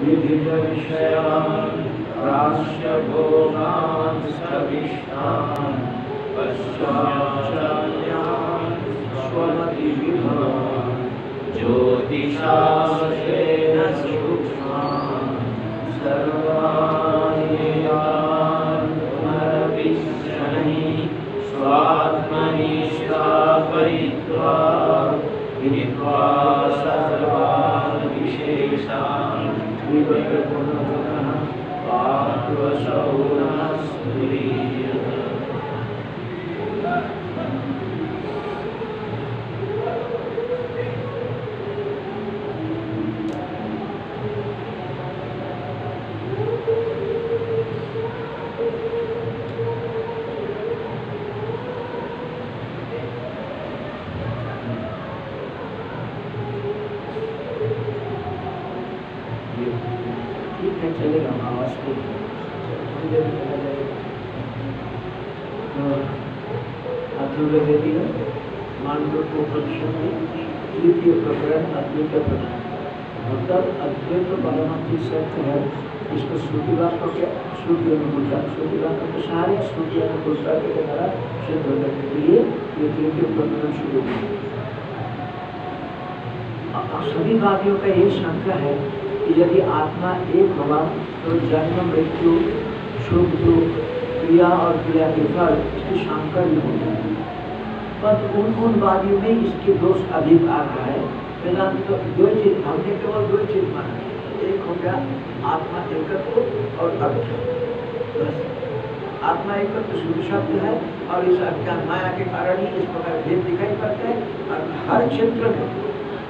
विधिदर्शयान् प्राश्य भोगान् स्थविष्ठान् पश्चाचार्यान् स्वमतिविभान् विदित्वा विशेषान् विवेकपुनः पार्श्वसौ मांडव उपनिषद में तृतीय प्रकरण अद्वैत प्रकरण मतलब अद्वैत परमात्म सत्य है इसको श्रुति वाक्य के श्रुति अनुकूलता श्रुति वाक्य के सारे श्रुति अनुकूलता के द्वारा सिद्ध हो करने के लिए ये तृतीय प्रकरण शुरू हुआ। सभी वादियों का ये शंका है कि यदि आत्मा एक होगा तो जन्म, मृत्यु सुख दुख, क्रिया और क्रिया के फल इसकी शंका भी हो। पर उन उन वादियों में इसके दोष अधिक आ रहा है। वेदांत तो दो चीज़, हमने केवल दो चीज़ माना। एक हो गया आत्मा एकत्व और अज्ञान बस। आत्मा एकत्व शुद्ध शब्द है और इस अज्ञान माया के कारण ही इस प्रकार भेद दिखाई पड़ता है। और हर क्षेत्र में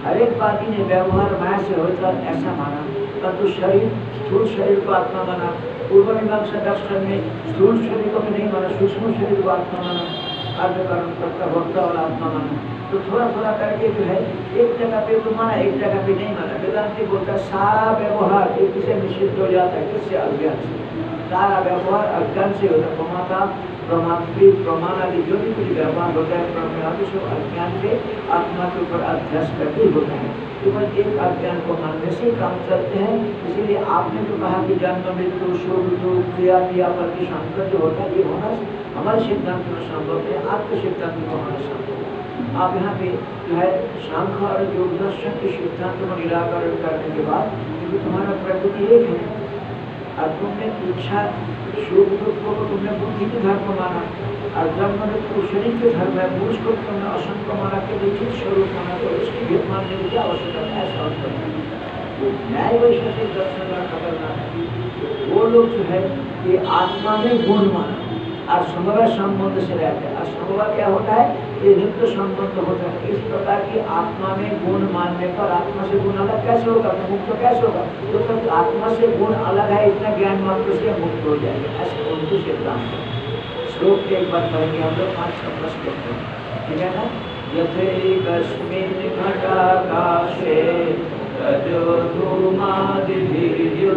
हर एक बात ने व्यवहार माया से होता ऐसा माना। परंतु शरीर, स्थूल शरीर को आत्मा माना। पूर्व मीमांसा दर्शन में स्थूल शरीर को भी नहीं माना, सूक्ष्म शरीर को आत्मा माना। कार्य कारण सबका भक्ता और आत्मा माना तो थोड़ा थोड़ा करके जो है, एक जगह पे तो माना, एक जगह पे नहीं माना। वेदांति बोलता सारा व्यवहार एक किसे निषिद्ध हो जाता है, किससे? अज्ञान से। सारा व्यवहार अज्ञान से होता है। प्रमाता प्रमात्री प्रमाण आदि जो भी कुछ व्यवहार होता है प्रमाण आदि सब अज्ञान से आत्मा के ऊपर अभ्यास करके होता है। केवल एक अज्ञान को मानने से काम चलते हैं। इसीलिए आपने जो कहा कि जन्म मृत्यु शोध दुख क्रिया क्रिया प्रति संकट जो होता है, ये होना हमारे सिद्धांत में संभव है। आपके सिद्धांत में होना संभव है। आप यहाँ पे जो है सांख्य और योग दर्शन के सिद्धांत को निराकरण करने के बाद, क्योंकि तुम्हारा प्रकृति एक है। और तुमने इच्छा शोक दुख को तुमने बुद्धि के धर्म माना और जब तो शरीर के धर्म है पुरुष को तुमने असंख्य माना के निश्चित स्वरूप माना तो उसकी मानने की आवश्यकता है ऐसा वो न्याय दर्शन का खतरनाक है। वो लोग जो है, ये आत्मा में गुण माना और समवाय संबंध से रहते हैं। और समवाय क्या होता है? ये नित्य संबंध होता है। इस प्रकार की आत्मा में गुण मानने पर आत्मा से गुण अलग कैसे होगा? तो मुक्त कैसे होगा? तो तक आत्मा से गुण अलग है, इतना ज्ञान मात्र से मुक्त हो जाएगा। ऐसे उनके सिद्धांत है। श्लोक के एक बार पढ़ेंगे हम लोग, पाँच का प्रश्न ठीक है ना? यथैकस्मिन् घटाकाशे तजो धूमादिभिर्युते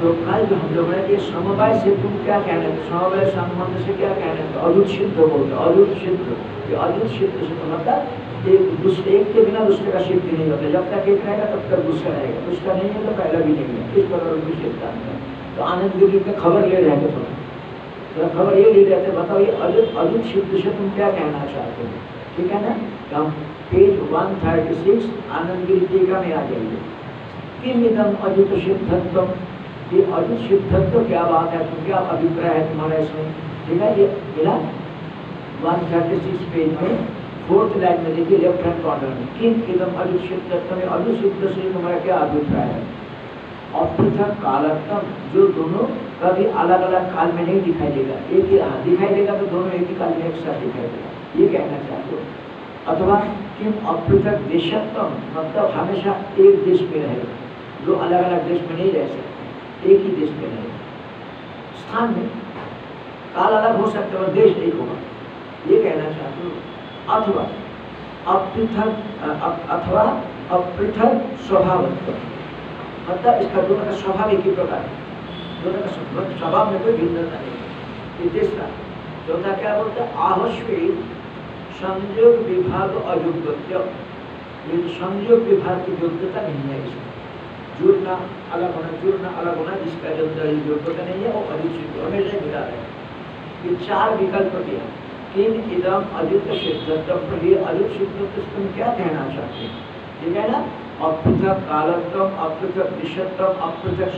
तो कल जो हम लोग कि समवाय से तुम क्या कहना है समवाय संबंध से क्या कहना है अद्भुत सिद्ध बोलते अद्भुत सिद्ध ये अद्भुत सिद्ध से मतलब एक दूसरे एक के बिना दूसरे का सिद्ध नहीं होता जब तक एक रहेगा तब तक दूसरा रहेगा दूसरा नहीं है तो पहला भी नहीं है इस प्रकार उनकी सिद्धांत है तो आनंद गिरी का खबर ले रहे थे थोड़ा खबर ये ले रहे थे बताओ ये अद्भुत अद्भुत सिद्ध से तुम क्या कहना चाहते हो ठीक है ना तो page one thirty six Anand Tika में आ जाइए। किम इदम अद्भुत सिद्धत्व? ये अद्भुत सिद्धत्व क्या बात है? तो क्या अभिप्राय है तुम्हारा इसमें? ठीक है ये मिला? वन थर्टी सिक्स पेज में? फोर्थ लाइन में देखिए लेफ़्ट हैंड कॉर्नर में। किम एकदम अद्भुत सिद्धत्व? में अद्भुत सिद्ध से तुम्हारा क्या अभिप्राय है? अपृथक कालत्म जो दोनों कभी अलग अलग काल में नहीं दिखाई देगा। एक हाँ दिखाई देगा तो दोनों एक ही काल में एक साथ दिखाई देगा। ये कहना चाहते हो? अथवा किम अपृथक देशत्व मतलब हमेशा एक देश में रहेगा दो अलग अलग देश में नहीं रह सकते, एक ही देश में रहेगा स्थान में काल अलग हो सकता है देश एक होगा। ये कहना चाहते हो, अथवा अपृथक अथवा अपृथक स्वभावत्व। मतलब इसका दोनों का स्वभाव एक ही प्रकार है। दोनों का स्वभाव- स्वभाव में कोई भिन्नता नहीं है। तीसरा चौथा क्या बोलते हैं आहस्वी संयोग विभाग अयोग्य संयोग विभाग की योग्यता नहीं है इसमें। जुड़ना अलग होना, जुड़ना अलग होना, जिसका योग्यता नहीं है, वो अभिचित हमेशा मिला रहे ये चार विकल्प दिया किम, इदम तुम क्या कहना चाहते हैं? ठीक है ना अपृथक अपृथक अपृथक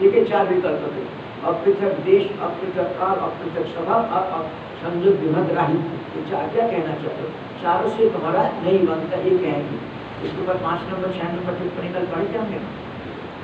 ठीक है चार विकल्प अपृथक देश अपृथक काल अपृथक स्वभाव और अप- संयुक्त विभक्त राही। चार क्या कहना चाहते हो? चारों से तुम्हारा नहीं बनता, ये कहेंगे। इसके ऊपर पाँच नंबर, छह नंबर टिप्पणी कल पढ़ी थी हमने?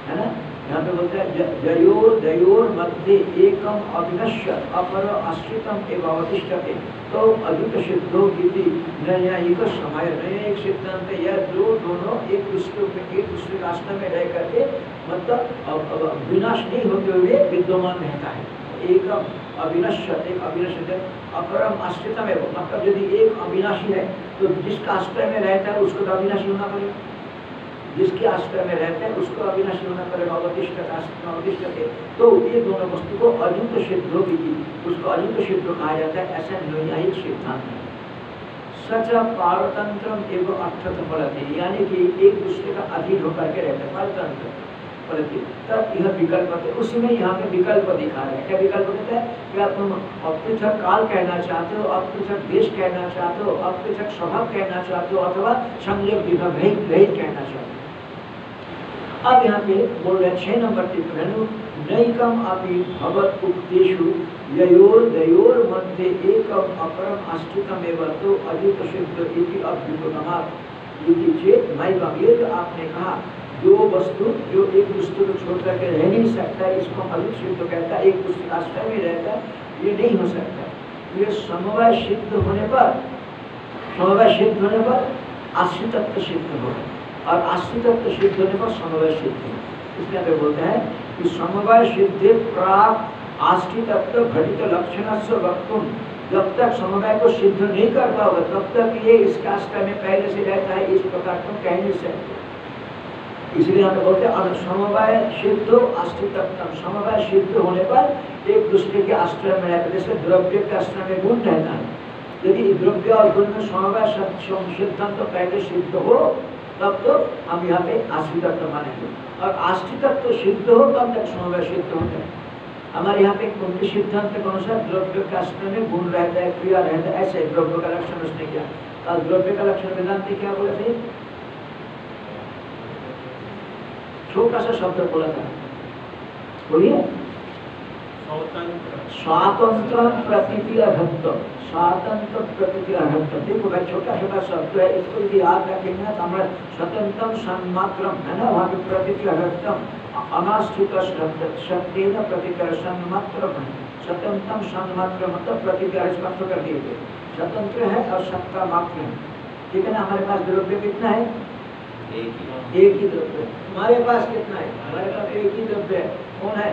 है ना? यहाँ पे बोलते हैं जयोर, दयोर मध्य एकम अविनश्य अपर आश्रितम एवं अवतिष्ठते। तो अधिक सिद्धो गिति न्यायिक समय न्यायिक सिद्धांत यह जो दोनों एक दूसरे पे एक दूसरे के आस्था में रह करके मतलब विनाश नहीं होते हुए विद्यमान रहता है। एकम, अविनश्य, एक अविनश्य अपरम आश्रितम एवं मतलब यदि एक अविनाशी है तो जिसका आश्रय में रहता है, उसको तो अविनाशी होना पड़ेगा। जिसके आश्रय में रहते हैं, उसको अविनाशी होना पड़ेगा अवतिष्ठ अवतिष्ठ के। तो ये दोनों वस्तु को अयुत सिद्ध की उसको अयुत सिद्ध कहा जाता है, ऐसा नैयायिक सिद्धांत है। सच पारतंत्र एवं अर्थत फलते, यानी कि एक दूसरे का अधीन होकर के रहते हैं, पारतंत्र फलते। तब यह विकल्प है उसी में यहाँ पे विकल्प दिखा रहे हैं। क्या विकल्प कहते हैं? क्या तुम अपृथक काल कहना चाहते हो, अपृथक देश कहना चाहते हो, अपृथक स्वभाव कहना चाहते हो, अथवा संयोग रहित कहना चाहते हो? अब यहाँ पे बोल रहे छह नंबर टिप्पणी नैकम अपि भगवत उक्तेषु ययोर दयोर मध्ये एकम अपरम आश्रितम एवं तो अधिक सिद्ध इति अभ्युपगमा। इति चेत ये जो आपने कहा दो वस्तु, जो एक दूसरे को छोड़ करके रह नहीं सकता, इसको अधिक सिद्ध कहता है एक का आश्रय में रहता, ये नहीं हो सकता। ये समवाय सिद्ध होने पर, समवाय सिद्ध होने पर आश्रितत्व सिद्ध होगा। और आश्रितत्व सिद्ध होने पर समवाय सिद्ध होगा इसलिए हमें बोलते हैं कि समवाय सिद्धि प्राप्त आश्रितत्व घटित लक्षण से वक्तुम। जब तक समवाय को सिद्ध नहीं कर पाओगे तब तक ये इसके आश्रय में पहले से रहता है, इस प्रकार तुम कह नहीं सकते। इसलिए हमें बोलते हैं समवाय सिद्ध आश्रितत्व। समवाय सिद्ध होने पर एक दूसरे के आश्रय में रहते जैसे द्रव्य के आश्रय में गुण रहता है। यदि द्रव्य और गुण में समवाय सिद्धांत तो पहले सिद्ध हो तब तो हम यहाँ पे आश्रितत्व मानेंगे। और आश्रितत्व सिद्ध हो तब तक समवाय सिद्ध होता है। हमारे यहाँ पे कुंडी सिद्धांत के अनुसार द्रव्य का में गुण रहता है, क्रिया रहता है, ऐसे द्रव्य का लक्षण उसने किया। और द्रव्य का लक्षण वेदांत क्या बोले थे? छोटा सा शब्द बोला था। बोलिए। स्वतंत्र स्वातंत्र प्रकृति अभक्त स्वातंत्र प्रकृति अभक्त देखो भाई छोटा छोटा शब्द है इसको यदि याद रखेंगे तो हमारा स्वतंत्रम सन्मात्रम है ना वहाँ प्रकृति अभक्तम अनाश्रित शब्द शब्द न प्रतिकर सन्मात्र स्वतंत्रम सन्मात्र मतलब प्रतिकार स्पष्ट कर दिए गए। स्वतंत्र है और सत्ता मात्र है। ठीक है ना हमारे पास द्रव्य कितना है। एक ही द्रव्य। हमारे पास कितना है? हमारे पास एक ही द्रव्य है। कौन है?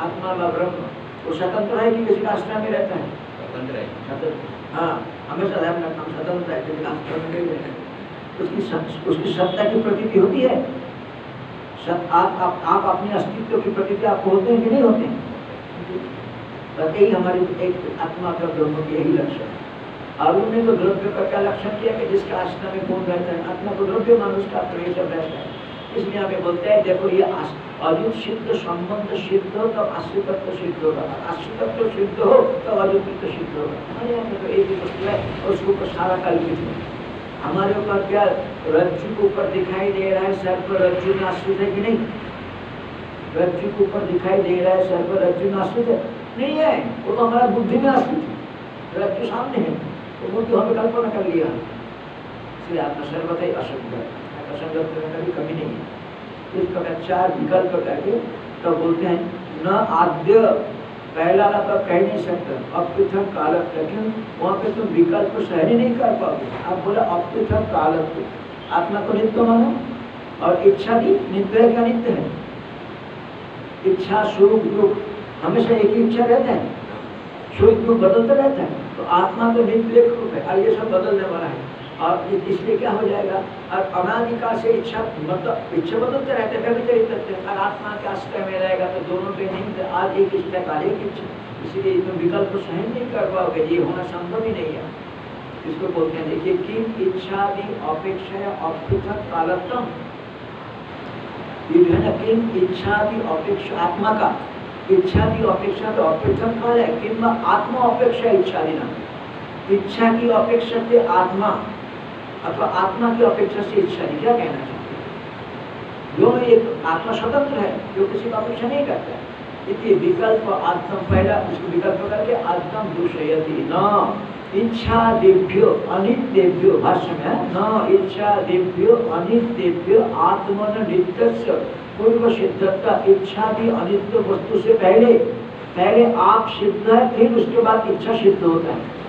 आत्मा व ब्रह्म वो स्वतंत्र है कि किसी का आश्रय में रहता है? स्वतंत्र है। स्वतंत्र। हाँ हमेशा ध्यान रखना स्वतंत्र है किसी का आश्रय में नहीं रहते उसकी उसकी सत्ता की प्रतीति होती है। सत आप आप आप अपने अस्तित्व की प्रतीति आपको होते हैं कि नहीं होते हैं? बस यही हमारी एक आत्मा का ब्रह्म की यही लक्षण है। अरुण ने तो द्रव्य का क्या लक्षण किया कि जिसका आश्रय में कौन रहता है? आत्मा को द्रव्य मानुष का सब रहता है। इसलिए हमें बोलते हैं, देखो ये अयुत सिद्ध, संबंध सिद्ध हो तब आश्रितत्व सिद्ध होगा। आश्रितत्व सिद्ध हो, तब अयुतित्व सिद्ध होगा। हमारे यहाँ वस्तु है उसके ऊपर सारा कल्पित है। हमारे ऊपर क्या रज्जु के ऊपर दिखाई दे रहा है, सर पर रज्जु में आश्रित है कि नहीं? रज्जु के ऊपर दिखाई दे रहा है, सर पर रज्जु में आश्रित है? नहीं है। वो तो हमारा बुद्धि में आश्रित है। रज्जु सामने है। तो बुद्धि हमें कल्पना कर लिया। इसलिए आपका सर्वथा ही असंग है असंगत में कभी कमी नहीं है। इस प्रकार चार विकल्प करके तो बोलते हैं, न आद्य पहला ना तो कह नहीं सकते अपृथक कालक क्यों वहाँ पे तुम विकल्प सहन ही नहीं कर पाओगे। आप बोले अपृथक कालक आत्मा को नित्य मानो, और इच्छा भी नित्य है क्या नित्य है? इच्छा, सुख, दुख हमेशा एक ही इच्छा रहता है। सुख, दुख बदलता रहता है। तो आत्मा तो नित्य रूप है, और ये सब बदलने वाला है। और इसलिए क्या हो जाएगा? और अनादिकाल से इच्छा मतलब इच्छा बदलते रहते हैं व्यभिचरित करते हैं। और आत्मा के आश्रय में रहेगा तो दोनों पे नहीं तो आज एक इच्छा काल एक इच्छा इसलिए तुम विकल्प सहन नहीं कर पाओगे, ये होना संभव ही नहीं है। इसको बोलते हैं, देखिए, किम इच्छादि अपेक्षा अपृथक कालत्म ये जो है ना, किम इच्छादि अपेक्षा, आत्मा का इच्छादि अपेक्षा तो अपृथक काल है। किम आत्मा अपेक्षा इच्छादि ना। इच्छा की अपेक्षा से आत्मा। अथवा आत्मा की अपेक्षा से इच्छा नहीं, क्या कहना चाहते दोनों एक आत्मा स्वतंत्र है, जो किसी का अपेक्षा नहीं करता है। इसलिए विकल्प आत्म पहला उसको विकल्प करके आत्म दूषयति न। इच्छा दिव्यो अनित्यभ्यो भाष्य में, न। इच्छा दिव्यो अनित्यभ्यो आत्मन नित्य पूर्व सिद्धता इच्छा भी अनित्य वस्तु से पहले। पहले आप सिद्ध है, फिर उसके बाद इच्छा सिद्ध होता है।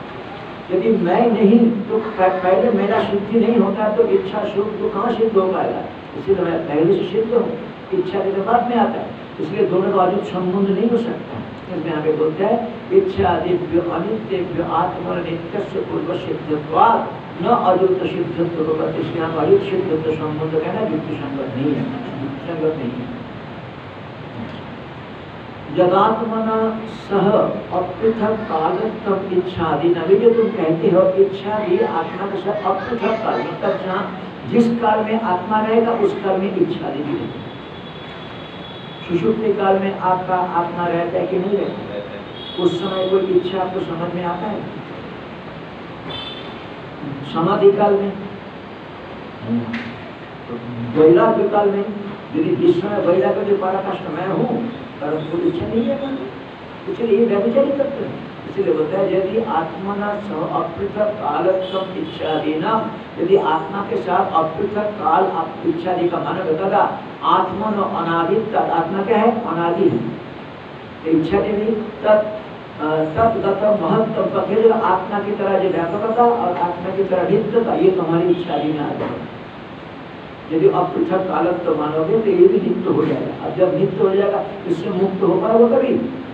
यदि मैं नहीं तो पहले मेरा शुद्धि नहीं होता तो इच्छा शुद्ध तो कहाँ सिद्ध हो पाएगा? इसीलिए मैं पहले से सिद्ध हूँ, इच्छा के तो बाद में आता है। इसलिए दोनों का अनित संबंध नहीं हो सकता। इसमें यहाँ पे बोलते हैं, इच्छा दिव्य अनित्य आत्मा नित्य पूर्व सिद्धत्वाद न अयुक्त सिद्धत्व को इसलिए यहाँ अयुक्त सिद्धत्व संबंध कहना युक्ति संगत नहीं है। संगत नहीं है। जगात्मना सह अपृथक कालत्म इच्छादि। नवी जो तुम कहते हो इच्छा भी आत्मा के साथ अपृथक काल मतलब जहाँ जिस काल में आत्मा रहेगा उस काल में इच्छा भी रहेगी। सुषुप्ति काल में आपका आत्मा रहता है कि नहीं रहता? रहता है। उस समय कोई इच्छा आपको समझ में आता है? समाधि काल में? वैराग्य काल में? यदि जिस समय वैराग्य के पराकाष्ठ मैं हूँ, पर कोई इच्छा नहीं है मन इसलिए ये व्यभिचारी तत्व है। इसलिए बोलता है, यदि आत्मना सह अपृथक कालत्म इच्छादि नाम यदि आत्मा के साथ अपृथक काल अप- इच्छादि का मानव होगा आत्मन अनादि तत् आत्मा क्या है? अनादि है। तो इच्छा के भी तत् तत्गत महत्व पखेल आत्मा की तरह जो व्यापकता और आत्मा की तरह नित्यता ये तुम्हारी इच्छा आदि में आ आप पृथक कालक तो मानोगे तो ये भी नित्य हो जाएगा। अब जब नित्य हो जाएगा, इससे मुक्त हो पाओगे कभी?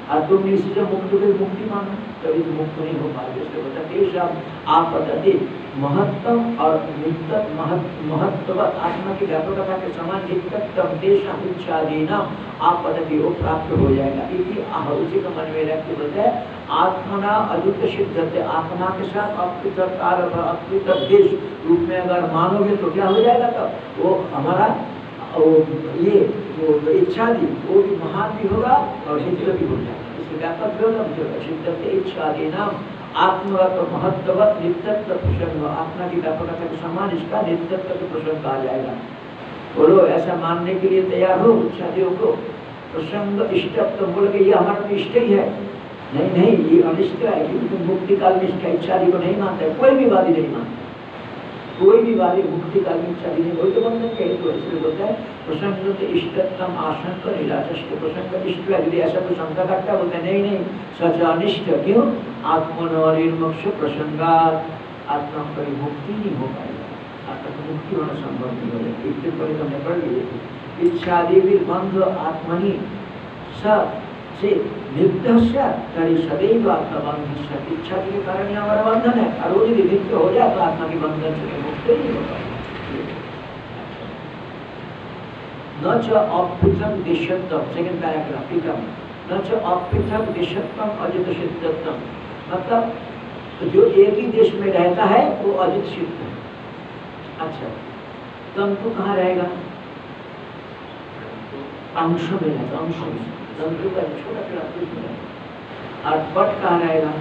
और तुम इससे मुक्त हो मुक्ति मानो। कभी तो मुक्त नहीं हो पाओगे इसलिए बताते सब आप बताते महत्तम और नित्य महत् महत्व आत्मा की व्यापकता के समान नित्यतम देश इच्छादि नाम आप पद्धति वो प्राप्त हो जाएगा। आह उसी का मन में रख के बोलते हैं, आत्मना अद्वित सिद्ध आत्मा के साथ काल और अपृथक देश रूप में अगर मानोगे तो क्या हो जाएगा तब? वो हमारा, वो ये, वो इच्छा भी वो भी महान भी होगा और नित्य भी हो जाएगा। व्यापक महत्ववत नित्यत्व प्रसंग, आत्मा की व्यापकता के समान इसका नित्यत्व के प्रसंग कहा जाएगा। बोलो, ऐसा मानने के लिए तैयार हो इच्छादियों को? प्रसंग इष्टत्व बोल के ये हमारा तो इष्ट ही है। नहीं नहीं, ये अनिष्ट है क्योंकि मुक्ति काल में इसका इच्छादि को नहीं मानता है, कोई भी वादी नहीं मानता। कोई भी वादी मुक्ति में इच्छादि नहीं कोई तो बंधन के हेतु इसलिए बोलता है प्रसंग तो इष्टतम आसन कर प्रसंग इष्ट यदि ऐसा कोई शंका करता बोलते नहीं नहीं सच अनिष्ट क्यों? आत्मनोरिर्मोक्ष प्रसंगात आत्मा कभी मुक्ति नहीं हो पाएगा। आत्मा को मुक्ति होना संभव नहीं हो। जाएगा इससे पहले हमने पढ़ लिए भी बंध, आत्मनि स से से तरी सदैव इच्छा के कारण ही हमारा बंधन है। और वो यदि नित्य हो जाए तो आत्मा की बंधन से तो मुक्त नहीं होगा न च देशत्व सेकंड पैराग्राफ ठीक है? न च देशत्व अजित मतलब तो जो एक ही देश में रहता है, वो अजित सिद्ध है। अच्छा तंतु कहाँ रहेगा? अंश में रहेगा अंश में। तंतु का छोटा छोटा और पट कहाँ रहेगा?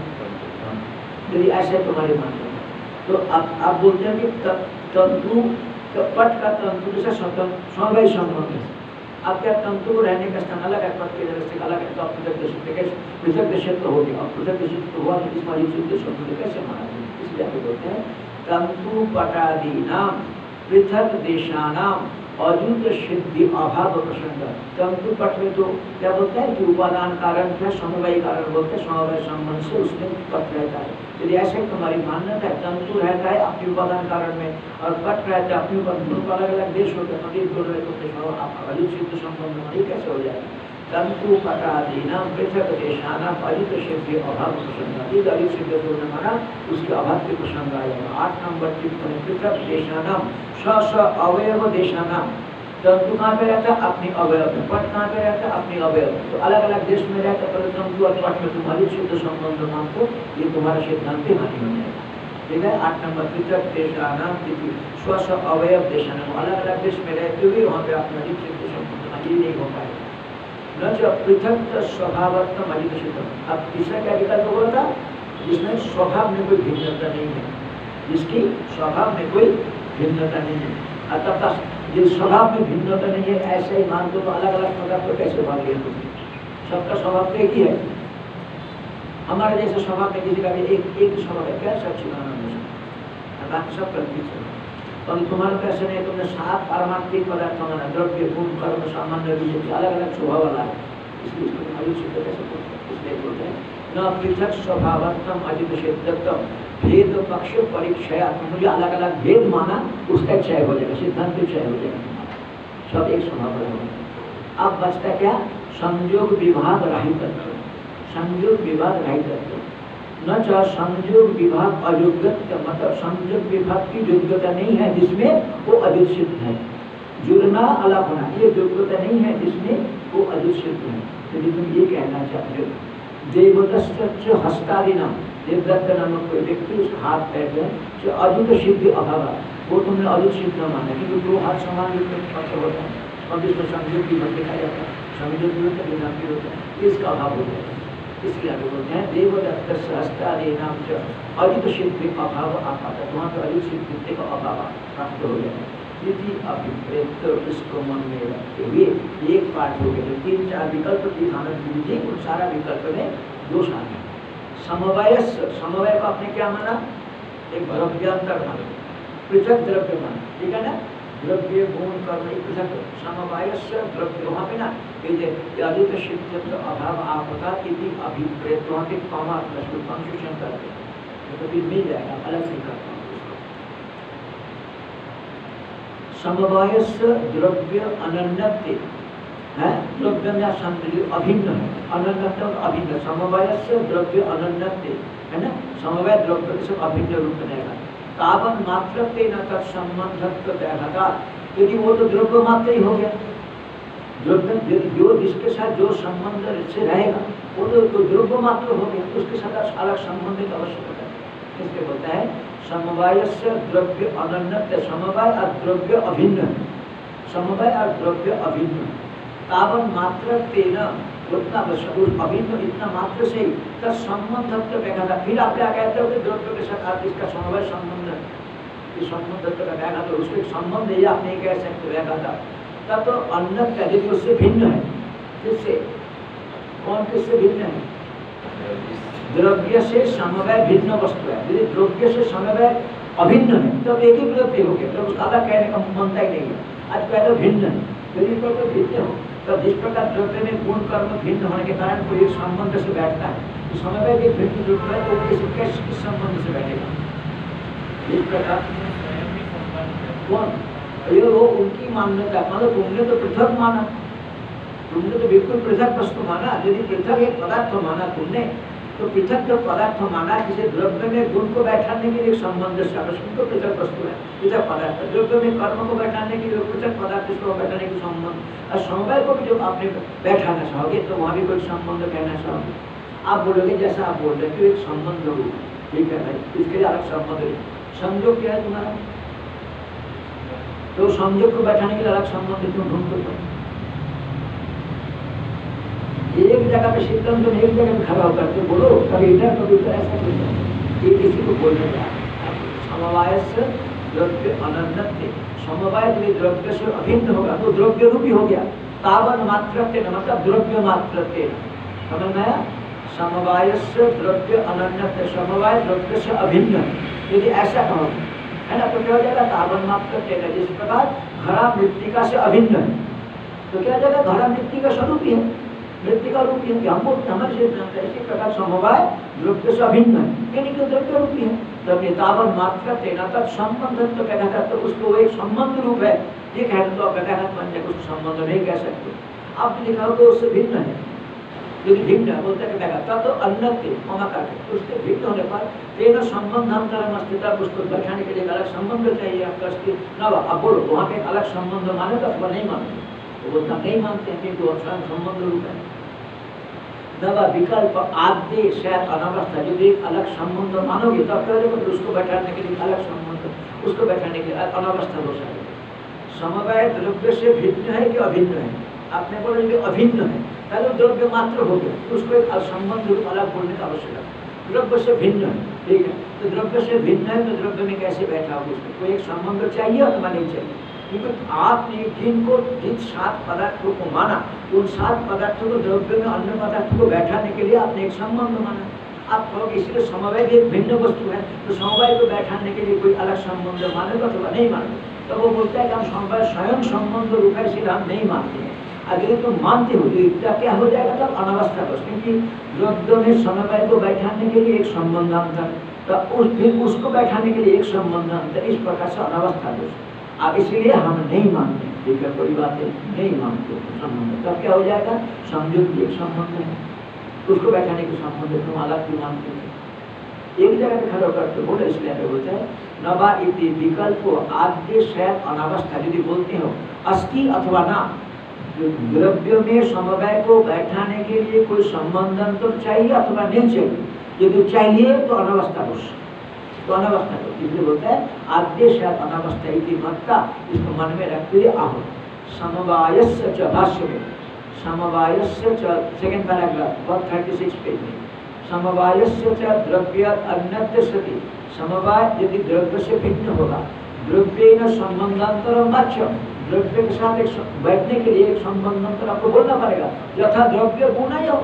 यदि ऐसे तुम्हारे मान लो तो अब आप बोलते हैं कि तंतु पट का तंतु स्वतंत्र समवाय संबंध है क्या तंतु रहने का स्थान अलग है? पट के जगह से अलग है तो आप पृथक देश कैसे? पृथक देश तो हो गया। और पृथक देश तो हुआ तो इस मारी शुद्ध शब्द कैसे माना इसलिए आप बोलते हैं, तंतु पटादि नाम पृथक देशानाम। अजुत सिद्धि अभाव प्रसंग। तंतु पट में तो क्या बोलते हैं कि उपादान कारण है समवाय कारण बोलते हैं, समवाय संबंध से उसमें पट रहता है। यदि ऐसे तुम्हारी मान्यता है तंतु रहता है अपने उपादान कारण में, और पट रहता है अपने दोनों अलग अलग देश होते हैं नदी बोल रहे होते हैं अजुत सिद्ध संबंध में कैसे हो जाएगा? तंतु को के आठ अवयव पट तो अलग अलग देश में रहता है तंतु और पट में तुम्हारी संबंध मानते ये तुम्हारा सिद्धांत हानि हो जाएगा। ठीक है? आठ नंबर पृथक देशाना स्व स्व अवयव अलग अलग देश में रहते हुए पे अपना नहीं हो पाएगा। न च पृथक अधिकसित अब तीसरा क्या जिसमें स्वभाव में कोई भिन्नता नहीं है। जिसकी स्वभाव में कोई भिन्नता नहीं है। अतः जिस स्वभाव में भिन्नता नहीं है, ऐसे ही मान तो अलग अलग पदार्थ तो कैसे भाग लिया सबका स्वभाव तो एक ही है। हमारे जैसे स्वभाव में किसी का भी एक एक स्वभाव है, क्या सच्चिदानंद बाकी सब कल्पित और तुम्हारे पैसे नहीं तुमने सात पारमार्थिक पदार्थ माना द्रव्य गुण कर्म सामान्य विजय अलग अलग स्वभाव वाला है इसलिए इसको अयुत सिद्ध कैसे इसलिए बोलते हैं न पृथक स्वभावत्म अजित सिद्धत्म भेद पक्ष परीक्षा मुझे अलग अलग भेद माना उसका क्षय हो जाएगा सिद्धांत क्षय हो जाएगा सब एक स्वभाव अब बचता क्या संयोग विभाग राहित संयोग विभाग राहित न च संयोग विभाग अयोग्य मतलब संयोग विभाग की योग्यता नहीं है जिसमें वो अदूषित है। जुड़ना अलग होना, ये योग्यता नहीं है जिसमें वो अदूषित है। यदि तुम ये कहना चाहते हो। देवदस्त हस्तादिना देवदत्त नामक कोई व्यक्ति उसका हाथ पैर है, जो अद्भुत सिद्धि अभाव वो तुमने अद्भुत सिद्ध माना, क्योंकि दो हाथ समान रूप में स्पर्श होता है। और जिसमें संयोग विभाग दिखाया जाता है। संयोग विभाग होता है। इसका अभाव हो जाएगा इसलिए बोलते हैं देवदत्त सहस्त्रादि नाम से अजित सिद्धि अभाव आपात वहाँ पर अजित सिद्धि का अभाव प्राप्त हो गया यदि अभिप्रेत तो इसको मन में रखते हुए एक पाठ हो गया तीन चार विकल्प दिखाना विधि उन सारा विकल्प में दोष आ समवाय समवाय को आपने क्या माना एक द्रव्यांतर माना पृथक द्रव्य माना ठीक है ना द्रव्य गुण कर्म पृथक समवाय द्रव्य वहाँ पे ना अधिक सिद्ध अभाव आपदा यदि अभिप्रेत वहाँ पे कॉमा टू कंफ्यूजन करते हैं तो फिर मिल जाएगा अलग से करता हूँ समवाय द्रव्य अनन्यते। है? द्रव्य में संतुलित अभिन्न है। अनन्यत और अभिन्न। समवाय से द्रव्य अनन्यते। है ना? समवाय द्रव्य से अभिन्न रूप बनेगा तावन मात्र न तत्संबंधत्व व्याघाता यदि वो तो द्रव्य मात्र ही हो गया। द्रव्य जो जिसके साथ जो संबंध से रहेगा वो तो, तो द्रव्य मात्र हो गया। उसके साथ अलग संबंध की आवश्यकता है। इसलिए बोलता है समवाय से द्रव्य अनन्य समवाय और द्रव्य अभिन्न। समवाय और द्रव्य अभिन्न। तावन मात्र तेना उतना अभिन्न इतना मात्र से ही का संबंध तो देखा था फिर आप कहते हो कि द्रव्य के साथ इसका समवाय संबंध इस संबंध का व्याघा तो उसके संबंध ये आप नहीं कह सकते व्याघा था तब तो अन्न यदि उससे भिन्न है किससे कौन किससे भिन्न है द्रव्य से समवाय भिन्न वस्तु है यदि द्रव्य से समवाय अभिन्न है तब एक ही द्रव्य हो गया तब उसका कहने का मनता ही नहीं है आज पहले भिन्न है यदि तो भिन्न हो तो जिस प्रकार द्रव्य में गुण कर्म भिन्न होने के कारण कोई एक संबंध से बैठता है। तो समय के भिन्न रूप है तो किस किस संबंध से बैठेगा? जिस प्रकार। कौन? ये वो उनकी मान्यता मतलब तुमने तो पृथक माना। तुमने तो बिल्कुल पृथक वस्तु माना। यदि पृथक एक पदार्थ माना तुमने तो पृथक जो पदार्थ माना किसी द्रव्य में गुण को बैठाने के लिए संबंध से तो पृथक वस्तु है, पृथक पदार्थ। द्रव्य में कर्म को बैठाने के लिए पृथक पदार्थ इसको बैठाने की संबंध। और समय को भी जो आपने बैठाना चाहोगे तो वहाँ भी कोई संबंध कहना चाहोगे। आप बोलोगे, जैसा आप बोल रहे हो एक संबंध हो। ठीक है भाई? इसके लिए अलग संबंध संयोग क्या है तुम्हारा? तो संयोग को बैठाने के लिए अलग संबंध क्यों ढूंढते हो। एक जगह पे शीतल तो एक जगह में खड़ा होकर के बोलो, कभी इधर, कभी उधर, ऐसा कुछ ये किसी को बोलने का समवाय से द्रव्य अनन्य समवाय यदि द्रव्य से अभिन्न होगा। तो द्रव्य रूपी हो गया। तावन मात्र मतलब द्रव्य मात्र समझ में आया? समवाय से द्रव्य अनन्य समवाय द्रव्य से अभिन्न। यदि ऐसा कहो, है ना तो क्या हो जाएगा? तावन मात्र जिस प्रकार घरा मृतिका से अभिन्न है। तो क्या हो जाएगा? घरा मृतिका स्वरूप ही है। मृतिका रूपी है इसी प्रकार समवाय द्रव्य से अभिन्न है। यानी कि द्रव्य रूपी है तावन तेना तक संबंध तो कहना तो उसको एक संबंध रूप है। ये तो आप जाए उसको संबंध नहीं कह सकते। आपने लिखा होगा उससे भिन्न है। यदि भिन्न है, बोलते हैं तो अन्न ममा का उससे भिन्न होने पर तेना संबंध उसको के लिए अलग संबंध चाहिए आपका अस्थित बोलो, वहाँ पे अलग संबंध माने तो अथवा नहीं मानते। बोलता, नहीं मानते हैं संबंध रूप है। दवा, विकल्प आद्य शायद अनावस्था यदि एक अलग संबंध मानोगे तो आप देखो उसको बैठाने के लिए अलग संबंध उसको बैठाने के लिए अनावस्था दोष है। समवाय द्रव्य से भिन्न है कि अभिन्न है? आपने बोला कि अभिन्न है पहले द्रव्य मात्र हो गया उसको एक संबंध रूप अलग बोलने का आवश्यकता है। द्रव्य से भिन्न है, ठीक है? तो द्रव्य से भिन्न है तो द्रव्य में कैसे बैठा होगा उसमें? कोई एक संबंध चाहिए अथवा नहीं चाहिए? क्योंकि आपने जिनको, जिन सात पदार्थों को माना, उन सात पदार्थों को द्रव्य में, अन्य पदार्थ को बैठाने के लिए आपने एक संबंध माना। आप कहोगे, इसलिए समवाय भी एक भिन्न वस्तु है तो समवाय को बैठाने के लिए कोई अलग संबंध माने अथवा नहीं माने। तो वो बोलता है कि हम समवाय स्वयं संबंध रूप है, इसलिए हम नहीं मानते हैं। अगर तुम मानते हो तो इसका क्या हो जाएगा? तब अनावस्था दोष, क्योंकि द्रव्य में समवाय को बैठाने के लिए एक संबंध अंतर तो उस, फिर उसको बैठाने के लिए एक संबंध अंतर इस प्रकार से अनावस्था दोष। अब इसलिए हम नहीं मानते ठीक है, कोई बात नहीं मानते संबंध। तब क्या हो जाएगा? संयुक्त एक संबंध है। उसको बैठाने के संबंध तुम अलग भी मानते थे एक जगह पे खड़ा करते बोले इसलिए बोलते हैं, नवा इति विकल्प आद्य शायद अनावस्था यदि बोलते हो अस्थि अथवा ना, द्रव्य में समवाय को बैठाने के लिए कोई संबंध तो चाहिए अथवा नहीं चाहिए? यदि चाहिए तो अनावस्था दोष। तो अनावस्था दोष इसलिए बोलता है आद्य शायद अनावस्था इति मत्ता, इसको मन में रखते हुए आहो। समवायस्य च भाष्य में, समवायस्य च सेकंड पैराग्राफ 136 पेज में, समवायस्य च द्रव्य अन्यत्र सति। समवाय यदि द्रव्य से भिन्न होगा द्रव्य न संबंधांतर वाच्य द्रव्य के साथ एक बैठने के लिए एक संबंधांतर आपको बोलना पड़ेगा। यथा द्रव्य गुण हो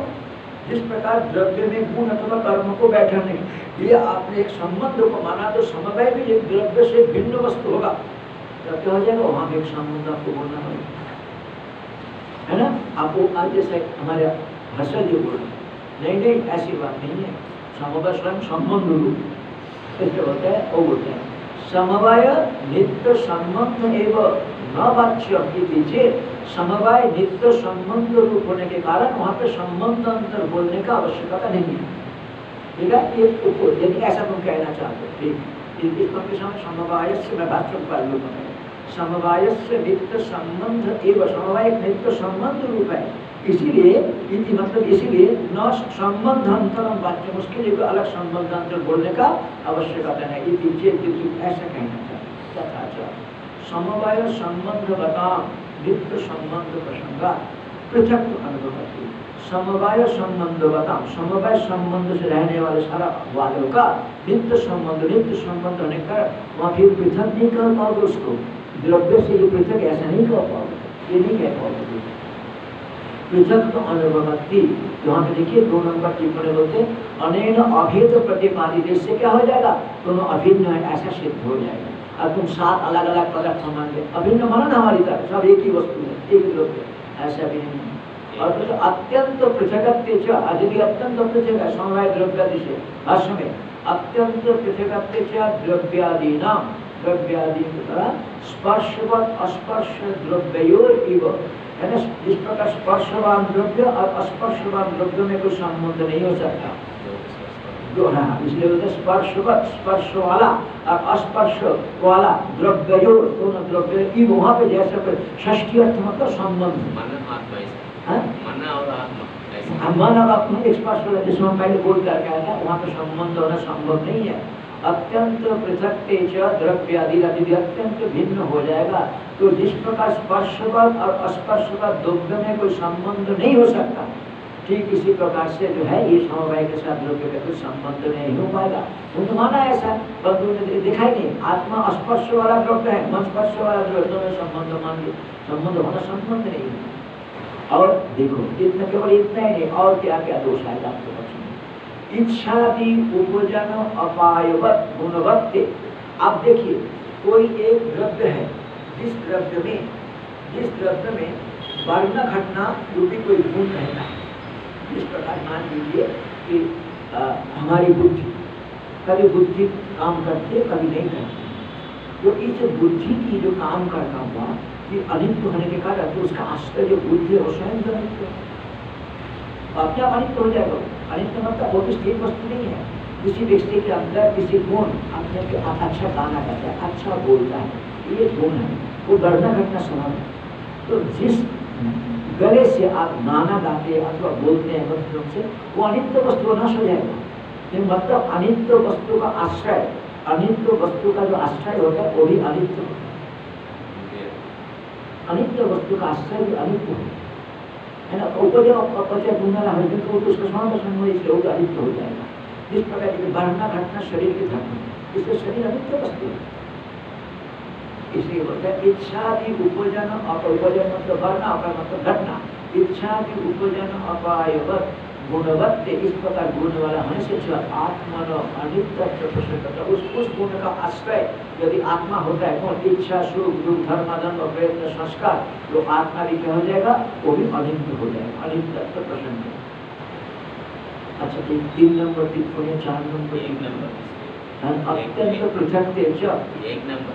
जिस प्रकार द्रव्य में गुण अथवा कर्म को बैठाने लिए। आपने एक संबंध को माना तो समवाय भी एक द्रव्य से भिन्न वस्तु होगा। क्या हो जाएगा एक संबंध आपको बोलना पड़ेगा। है ना? आपको आज जैसे हमारे भाषा जो बोल नहीं नहीं, ऐसी बात नहीं है। समवाय स्वयं संबंध रूप इसलिए बोलते हैं, वो बोलते हैं, समवाय नित्य संबंध एवं। न वाच्य पीछे समवाय नित्य संबंध रूप होने के कारण वहाँ पे संबंध अंतर बोलने का आवश्यकता नहीं है। ठीक है? ये यदि ऐसा तुम कहना चाहते हो, ठीक इस समय समवाय से मैं भाष्य का लोग समवाय से नित्य संबंध एवं समवाय नित्य संबंध रूप है। इसीलिए मतलब इसीलिए न संबंध अंतरम वाक्य उसके लिए कोई अलग संबंध अंतर बोलने का आवश्यकता है। इति ऐसा कहना चाहिए तथा समवाय संबंध बता नित्य संबंध प्रसंगा, पृथक अनुभव समवाय संबंध बताओ समवाय संबंध से रहने वाले सारा वालों का नित्य संबंध नित्य संबंध होने का वहाँ फिर पृथक नहीं कर पाओगे उसको। द्रव्य से ये पृथक ऐसा नहीं कर पाओगे। ये नहीं कह पाओगे। पृथक अनुभवती, यहाँ पे देखिए दो नंबर टिप्पणी बोलते अनेन अभेद प्रतिपादित, इससे क्या हो जाएगा? दोनों अभिन्न ऐसा सिद्ध हो जाएगा। अब तुम सात अलग अलग पदार्थ ले अभिन्न माना ना हमारी तरह सब एक ही वस्तु है, एक द्रव्य ऐसा भी नहीं और तो अत्यंत पृथक यदि अत्यंत पृथक है समवाय द्रव्यादि से, भाष्य में, अत्यंत पृथक द्रव्यादि नाम द्रव्यादि द्वारा स्पर्शवत अस्पर्श द्रव्योर इव। यानी जिस प्रकार स्पर्शवान द्रव्य और अस्पर्शवान द्रव्य में कोई संबंध नहीं हो सकता। जो है इसलिए बोलते स्पर्शवत स्पर्श वाला और अस्पर्श वाला द्रव्य। दोनों द्रव्य वहाँ पे जैसे षष्ठी अर्थ मतलब संबंध। मन और आत्मा स्पर्श वाला जिसमें पहले बोल कर आया था वहाँ पे संबंध होना संभव नहीं है। अत्यंत पृथक तेज द्रव्य आदि यदि अत्यंत भिन्न हो जाएगा तो जिस प्रकार स्पर्शवत और अस्पर्शवत द्रव्य में कोई संबंध नहीं हो सकता ठीक इसी प्रकार से जो है, ये समवाय के साथ द्रव्य का कोई संबंध नहीं हो पाएगा। उनको माना ऐसा बंधु ने दिखाई नहीं। आत्मा स्पर्श वाला द्रव्य है, मन स्पर्श वाला द्रव्य में संबंध मान लो। संबंध होना संबंध नहीं है। और देखो, इतना केवल इतना ही नहीं, और क्या क्या दोष आएगा आपके पक्ष में? इच्छादि उपजन अपायवत गुणवत्ते। आप देखिए, कोई एक द्रव्य है, जिस द्रव्य में, जिस द्रव्य में वर्ण घटना रूपी कोई गुण रहता है इस प्रकार मान लीजिए कि आ, हमारी बुद्धि कभी बुद्धि काम करती है कभी नहीं करती तो इस बुद्धि की जो काम करना हुआ कि अनित्य होने के कारण तो उसका आश्रय जो बुद्धि वो स्वयं अनित्य है। अपने अनित्य हो जाएगा। अनित्य मतलब वो तो स्थिर वस्तु नहीं है। किसी व्यक्ति के अंदर किसी गुण अपने आप अच्छा गाना गाता है अच्छा बोलता है। ये गुण है वो डरना घटना स्वभाव है। तो जिस गले से आप गाना गाते अथवा बोलते हैं वस्तुओं से, वो अनित्य वस्तु नष्ट हो जाएगा। ये मतलब अनित्य वस्तु का आश्रय, अनित्य वस्तु का जो आश्रय होता है, वो भी अनित्य होता है। अनित्य वस्तु का आश्रय भी अनित्य होता है। ना? उपजय अपचय गुंगाला है तो उसका समान संग इसलिए वो अनित्य हो जाएगा। जिस प्रकार की बढ़ना घटना शरीर के धर्म इसलिए शरीर अनित्य वस्तु है। इसलिए बोलते हैं इच्छा की उपजन उपजन मतलब बढ़ना अपाय मतलब घटना। इच्छा की उपजन अपायवत गुणवत्त इस प्रकार गुण वाला होने से जो आत्मा अनित्य प्रश्न करता उस उस गुण का आश्रय यदि आत्मा होता है कौन? इच्छा सुख दुख धर्म धर्म प्रयत्न संस्कार तो आत्मा भी क्या हो जाएगा? वो भी अनित्य हो जाएगा। अनित्य प्रसन्न अच्छा ठीक तीन नंबर टिप्पणी चार नंबर। एक नंबर। हाँ, अत्यंत पृथक एक नंबर।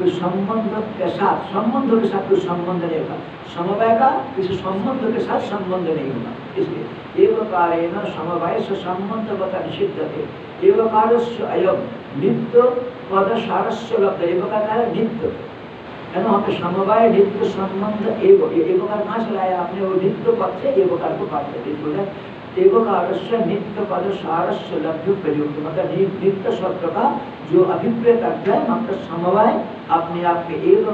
कोई संबंध के साथ संबंध के साथ कोई संबंध नहीं होगा समवाय का किसी संबंध के साथ संबंध नहीं होगा इसलिए एवकारेण समवाय से संबंध बता निषिद्ध थे एवकार से अयम नित्य पद सारस्य लब्ध एवकार का है नित्य है ना वहाँ पे समवाय नित्य संबंध एव ये एवकार कहाँ से लाया आपने वो नित्य पद को सारस्य लभ्य प्रयुक्त मतलब नित्य शब्द का जो अभिप्रेत अर्थ है मतलब समवाय, अपने आप के एक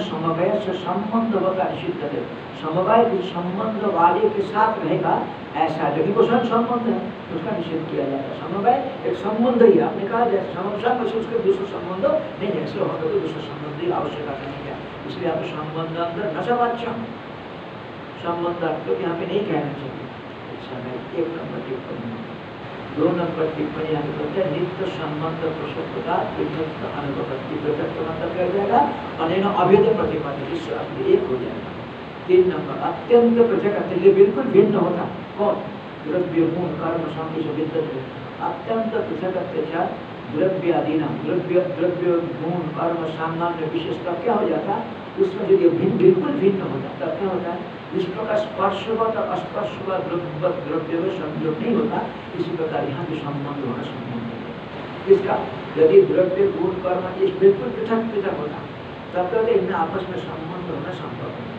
समवाय से संबंध निषिद्ध है समवाय के संबंध वाले के साथ रहेगा, ऐसा जो कि स्वयं संबंध है उसका निषेध किया जाएगा समवाय एक संबंध ही आपने कहा उसके दूसरा संबंध नहीं है होगा तो दूसरा संबंध की आवश्यकता नहीं है। इसलिए आप संबंध अंदर संबंध को यहाँ पे नहीं कहना चाहिए। अच्छा मैं एक नंबर टिप्पणी दो नंबर टिप्पणी यहाँ पे कहते हैं नित्य संबंध प्रसक्ता पृथक अनुपत्ति का मतलब क्या हो जाएगा अनेन अभेद प्रतिपत्ति जिससे अपने एक हो जाएगा तीन नंबर अत्यंत पृथक ये बिल्कुल भिन्न होता कौन द्रव्य गुण कर्म संग विद्युत अत्यंत पृथक अत्याचार द्रव्य आदि नाम द्रव्य द्रव्य गुण कर्म सामान्य विशेषता क्या हो जाता उसमें यदि भिन्न बिल्कुल भिन्न हो जाता क्या होता है इस प्रकार स्पर्शवत और अस्पर्शवत, द्रव्यवत द्रव्य में संयोग नहीं होता, इसी प्रकार यहाँ भी संबंध होना संबंध है। इसका यदि द्रव्य, गुण, कर्म ये बिल्कुल पृथक पृथक होता, तब तो इनमें आपस में संबंध होना संभव है।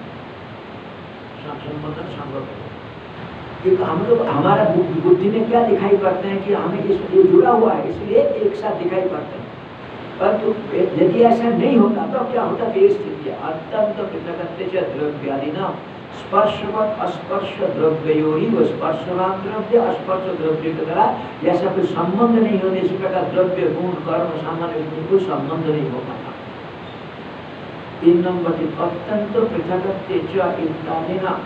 संबंध संभव है। क्योंकि हम लोग, हमारा बुद्धि में क्या दिखाई पड़ते हैं कि हमें इस, ये जुड़ा हुआ है, इसलिए एक साथ दिखाई पड़ते हैं। परंतु यदि ऐसा नहीं होता तो क्या होता? फिर स्थिति अत्यंत पृथक द्रव्यादि न स्पर्शवत अस्पर्श द्रव्योरी व स्पर्शवान द्रव्य अस्पर्श द्रव्य के द्वारा जैसा कोई संबंध नहीं होने इसी प्रकार द्रव्य, गुण, कर्म, सामान्य कोई संबंध नहीं हो पाता तीन नंबर की अत्यंत पृथक इत्यादि न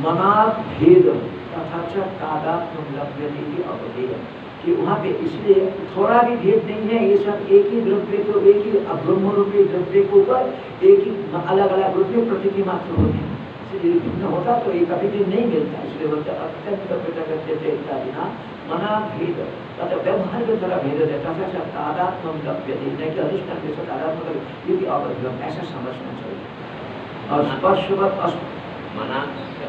मनात भेद तथा च तादात्म लभ्यते की अवधेय। कि वहाँ पे इसलिए थोड़ा भी भेद नहीं है, ये सब एक ही द्रव्य को, एक ही ब्रह्म रूपी द्रव्य के ऊपर एक ही अलग अलग रूप में प्रतीति मात्र होते हैं। इसलिए होता तो ये कभी भी नहीं मिलता। इसलिए बोलते अत्यंत पृथक इत्यादि ना मना भेद तथा व्यवहार के द्वारा भेद रहता है। च तादात्म लभ्यते नहीं कि अधिष्ठान के तादात्म ये भी अवधि ऐसा समझना चाहिए। और स्पर्शवत मना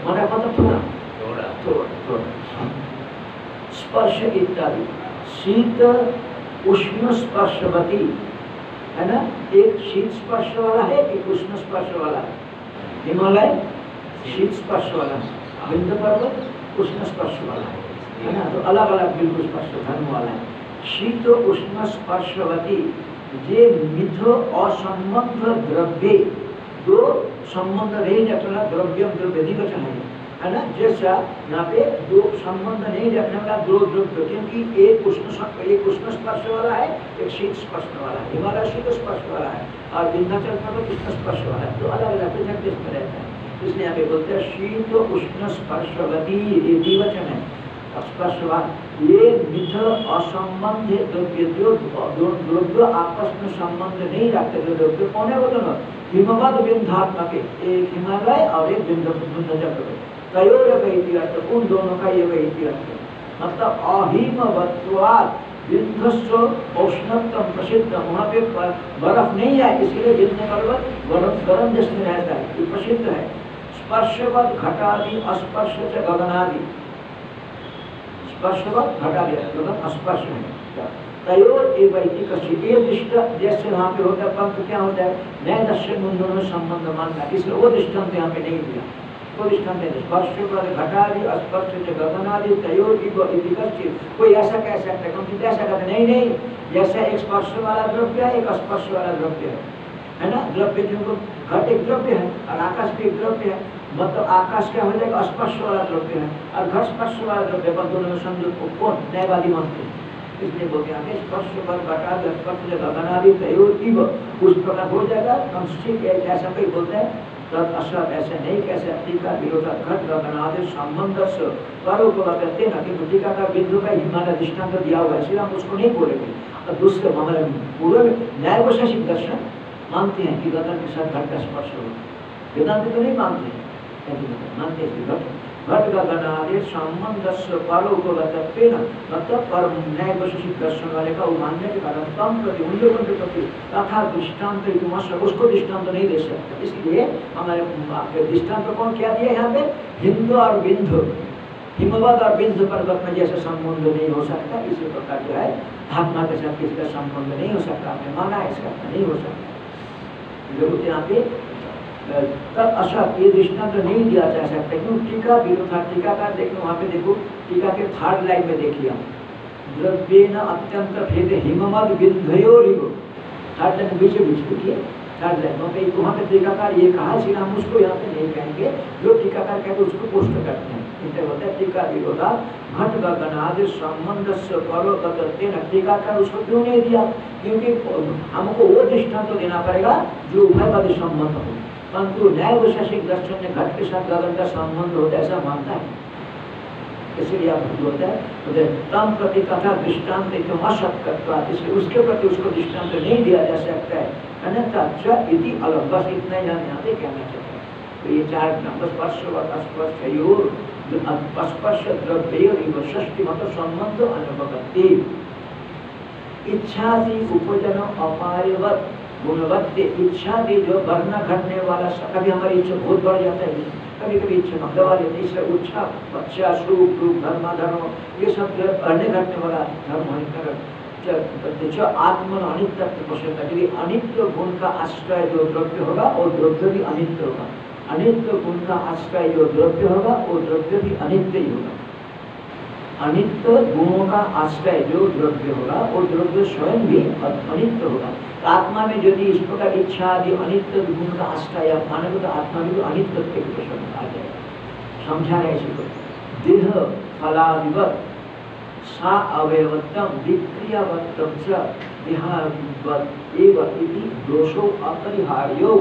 मना मतलब थोड़ा। थोड़ा। थोड़ा थोड़ा। स्पर्श इत्यादि। शीत उष्ण स्पर्शवती है ना? एक शीत स्पर्श वाला है एक उष्ण स्पर्श वाला है। हिमालय शीत स्पर्श वाला विंध्य पर्वत उष्ण स्पर्श वाला है ना? तो अलग अलग बिल्कुल स्पर्श, धर्म वाला है। शीत, उष्ण स्पर्शवती जे मिथ असंबंध द्रव्य, दो संबंध नहीं रखना, द्रव्यम द्रव्य अधिवचन है है ना? जैसा यहाँ पे दो संबंध नहीं रखने वाला, दो द्रव्य क्योंकि एक उष्ण एक उष्ण स्पर्श वाला है, एक शीत स्पर्श वाला है। हिमालय शीत स्पर्श वाला है, और विंध्याचल पर्वत उष्ण स्पर्श वाला है तो अलग अलग पृथक देश में रहता है। इसलिए यहाँ पे बोलते हैं शीत उष्ण स्पर्शवती ये द्विवचन है स्पर्शवाद ये मिथल असंबंध द्रव्य जो द्रव्य आपस में संबंध नहीं रखते, जो द्रव्य कौन है वो दोनों? हिमवत बिंधात्मक, एक हिमालय और एक बिंद बिंदजक तयोर का इतिहास उन दोनों का ये वही इतिहास मतलब अहिमवत्वाद विंध्य औष्णत्म प्रसिद्ध, वहाँ पे बर्फ़ नहीं है, इसलिए विंध्य पर्वत बर्फ़ गर्म देश रहता है, ये प्रसिद्ध है। स्पर्शवत घटादि अस्पर्श से गगनादि। स्पर्शवत घटादि गगन अस्पर्श है तयोर एवैतिक ये दृष्ट, जैसे वहाँ पे होता है, पंख क्या होता है? नए दर्शन उन दोनों संबंध मानना। इसलिए वो दृष्टांत यहाँ पे नहीं दिया। वो दृष्टांत नहीं स्पर्श पर घटादि स्पर्श से गगनादि तयोर की कोई ऐसा कह सकता है? क्योंकि ऐसा कहते नहीं नहीं, जैसा एक स्पर्श वाला द्रव्य है, एक स्पर्श वाला द्रव्य है। है ना? द्रव्य क्योंकि घट एक द्रव्य है और आकाश भी एक द्रव्य है। मतलब आकाश क्या हो जाएगा? स्पर्श वाला द्रव्य है। और घट स्पर्श वाला द्रव्य पर दोनों में समझो कौन? नयवादी मानते हैं। इसलिए हैं स्पर्श पर स्पर्श गगनादि तयोर की उस प्रकार हो जाएगा। कंसिक ऐसा कोई बोलते हैं तब असर ऐसे नहीं का विरोध घट संबंध से को कि टीका का बिंदु का हिमालय दृष्टांत दिया हुआ है। इसलिए हम उसको नहीं बोलेंगे। और दूसरे में पूर्व न्याय वैशेषिक दर्शन मानते हैं कि गगन के साथ घट का स्पर्श हो वेदांत तो नहीं मानते मानते हैं घट घट गगनादि संबंध से परोपगत मतलब पर न्याय वैशेषिक दर्शन वाले का मानने के कारण तम प्रति उन लोगों के प्रति तथा दृष्टांत उसको दृष्टांत नहीं दे सकते। इसलिए हमारे आपके कौन क्या दिया यहाँ पे? हिंदू और बिंदु हिमवत और बिंदु पर्वत में जैसे संबंध नहीं हो सकता, इसी प्रकार जो है, आत्मा के साथ किसी का संबंध नहीं हो सकता, आपने माना है, इसका नहीं हो सकता। यहाँ पे तब असत ये दृष्टांत तो नहीं दिया जा सकता। क्यों? टीका विरोधा टीका का देखो, वहाँ पे देखो, टीका के थर्ड लाइन में द्रव्य न अत्यंत हिममद थर्ड लाइन बीच बीच थर्ड लाइन। वहाँ पे वहाँ पे टीकाकार ये कहा, श्री हम उसको यहाँ पे नहीं कहेंगे जो टीकाकार कहते उसको पोस्ट करते हैं। होता है टीका विरोधा घट संबंध से टीकाकार उसको क्यों नहीं दिया? क्योंकि हमको वो दृष्टांत तो देना पड़ेगा जो उभयवादी संबंध हो। परंतु न्याय वैशेषिक दर्शन में घट के साथ गगन का संबंध होता है ऐसा मानता है। इसलिए आप तो कथा दृष्टांत एकदम असत उसके प्रति उसको नहीं दिया जा सकता है। अन्यथा इति अलग बस इतना ही कहना चाहते हैं तो ये चार नंबर स्पर्श स्पर्श मतलब संबंध अनुभवती इच्छा उपजन अपारिवत गुणवत्ते। इच्छा की जो बढ़ना घटने वाला कभी हमारी इच्छा बहुत बढ़ जाता है। कभी कभी इच्छा हम दबा लेते इसलिए उच्छा बच्चा सुख, दुख, धर्म धर्म ये सब जो बढ़ने घटने वाला धर्म जो आत्मन अनित्य पसंद यदि अनित्य गुण का आश्रय जो द्रव्य होगा और द्रव्य भी अनित्य होगा। अनित्य गुण का आश्रय जो द्रव्य होगा, वो द्रव्य भी अनित्य ही होगा। अनित्य गुणों का आश्रय जो द्रव्य होगा, वो द्रव्य स्वयं भी अनित्य होगा। आत्मा में यदि इस प्रकार इच्छा आदि अनित्य गुण का आश्रय मानव तो आत्मा भी तो अनित्य के प्रसंग आ जाएगा समझा रहे इसी को। देह फलादिवत, सा अवयवत्तम, विक्रियावत्तम च एवं इति दोषो अपरिहार्यो।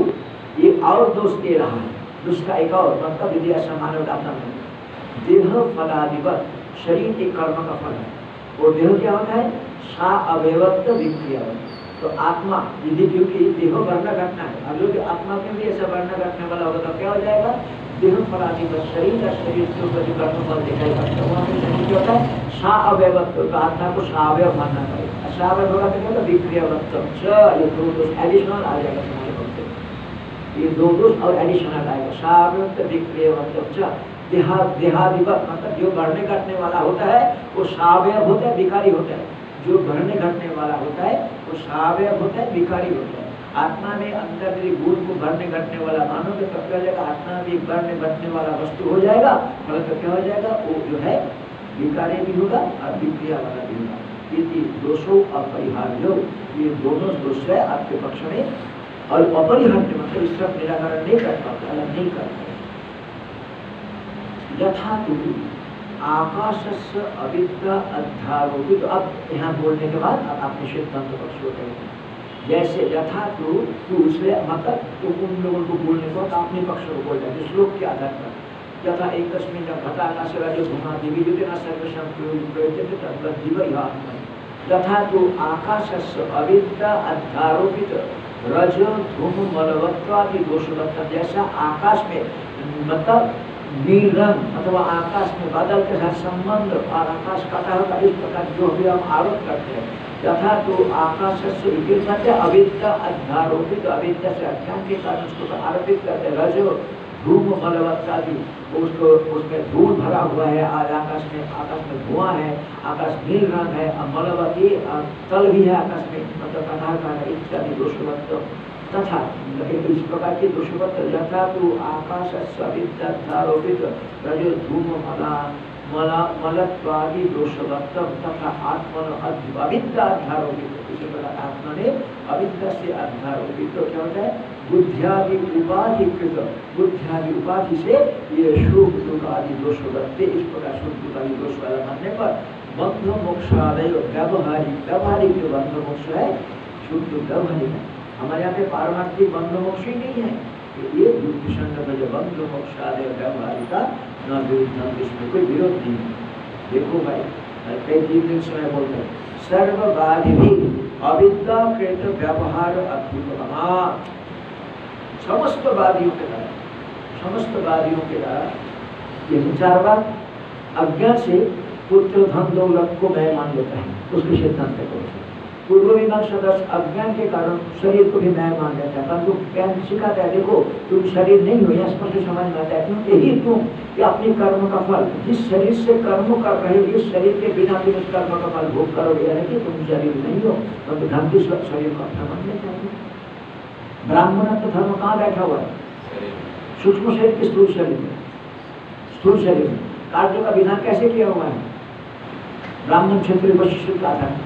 ये और दोष दे रहा है। दूसरा एक और मतलब यदि ऐसा मानव आत्मा में। देह फलादिवत, शरीर के कर्म का फल है। वो देह क्या होता है? सा अवयवत्व विक्रियावत्त तो आत्मा, यदि क्योंकि देह वर्ण घटना है, अब यदि आत्मा में भी ऐसा वर्ण घटने वाला होगा तो क्या हो जाएगा? देह पर शरीर या शरीर के ऊपर जो कर्म फल दिखाई पड़ता है वहाँ पे शरीर क्या होता है? सा अवयवत्व तो आत्मा को सावयव मानना पड़ेगा। सावयव होगा तो क्या होगा? विक्रियावत्व ये दो दोष एडिशनल आ जाएगा ये दो दोष और एडिशनल आएगा सावयव विक्रियावत्व देहा देहाधिपत मतलब जो बढ़ने घटने वाला होता है, वो सावयव होता है, विकारी होता है। जो बढ़ने घटने वाला होता है, वो सावय होता है, विकारी होता है। आत्मा में अंदर यदि गुण को बढ़ने घटने वाला मानो तो क्या हो जाएगा? आत्मा में बढ़ने घटने वाला वस्तु हो जाएगा। फल तो क्या हो जाएगा? वो जो है, विकारी भी होगा और विक्रिया वाला भी होगा। यदि दोषो अपरिहार्य ये दोनों दोष है आपके पक्ष में। और अपरिहार्य मतलब इसका निराकरण नहीं कर पाता, अलग नहीं कर पाता यथा आकाश से अविद्या अध्यारोपित। तो अब यहाँ बोलने के बाद अब आप निषेध तंत्र पक्ष को कहेंगे जैसे यथा तू तू उसमें मतलब तुम उन लोगों को बोलने को अपने पक्ष को बोल रहे श्लोक के आधार पर। यथा एकस्मिन् घटाकाशे रजो धूमादि विद्युतेन सर्वेषां प्रयुज्यते तद्वद्दिव इह आत्मा तथा तो आकाशस्य अविद्या अध्यारोपित। रज धूम मलवत्वादि दोषवत्ता जैसा आकाश में मतलब नील रंग अथवा आकाश में बादल के साथ संबंध और आकाश कटा होता इस प्रकार जो भी हम आरोप करते हैं तथा तो आकाश से अविद्या, अध्यारोपित, अविद्या से अज्ञान के कारण उसको तो आरोपित करते रजो धूम मलवत्तादि उसको, उसमें धूल भरा हुआ है, आज आकाश में आकाश में धुआँ है, आकाश नील रंग है और तल भी है आकाश में मतलब कथा का इत्यादि दोषवत्त तथा इस प्रकार के दोषवत्त यथा तो आकाश सविद्यारोपित रजो धूम मला मला, मलत्वादि तथा आत्मन अविद्याध्यारोपित इसी प्रकार आत्मा ने अविद्या से अध्यारोपित। तो क्या होता है? बुद्धियादि उपाधि कृत, बुद्धियादि उपाधि से ये शुभ दुख आदि दोष लगते इस प्रकार शुभ दुख आदि दोष वाला मानने पर बंध मोक्ष आदय व्यवहारिक व्यवहारिक जो बंध मोक्ष है शुभ दुख व्यवहारिक है। हमारे यहाँ पे पारमार्थिक बंध मोक्ष ही नहीं है। तो ये युक्ति संगत जो बंध मोक्ष आदय व्यवहारिका न विरुद्ध इसमें कोई विरोध नहीं है। देखो भाई कई तीन दिन से मैं बोलता हूँ सर्ववादी भी अविद्या कृत व्यवहार अभ्युपमा के द्वारा समस्त वादियों के द्वारा ये विचार बात अज्ञान से पुत्र धन दौलत को मैं मान लेता है, उसके सिद्धांत को पूर्व मीमांसा अज्ञान के कारण शरीर को भी मैं मान लेता है, परंतु ज्ञान सिखाता है, देखो, तुम शरीर नहीं हो यह स्पष्ट समझ में आता है यही तुम कि अपने कर्म का फल, जिस शरीर से कर्म कर रहे हो, इस शरीर के बिना तुम उस कर्म का फल भोग करोगे, यानी कि तुम शरीर नहीं हो, परंतु धन के शरीर को अपना मान लेता है। ब्राह्मण तो धर्म कहाँ बैठा हुआ है? सूक्ष्म शरीर के स्थूल शरीर में। स्थूल शरीर में। कार्य का विधान कैसे किया हुआ है? ब्राह्मण क्षेत्रीय वशिष्ठ का आधार।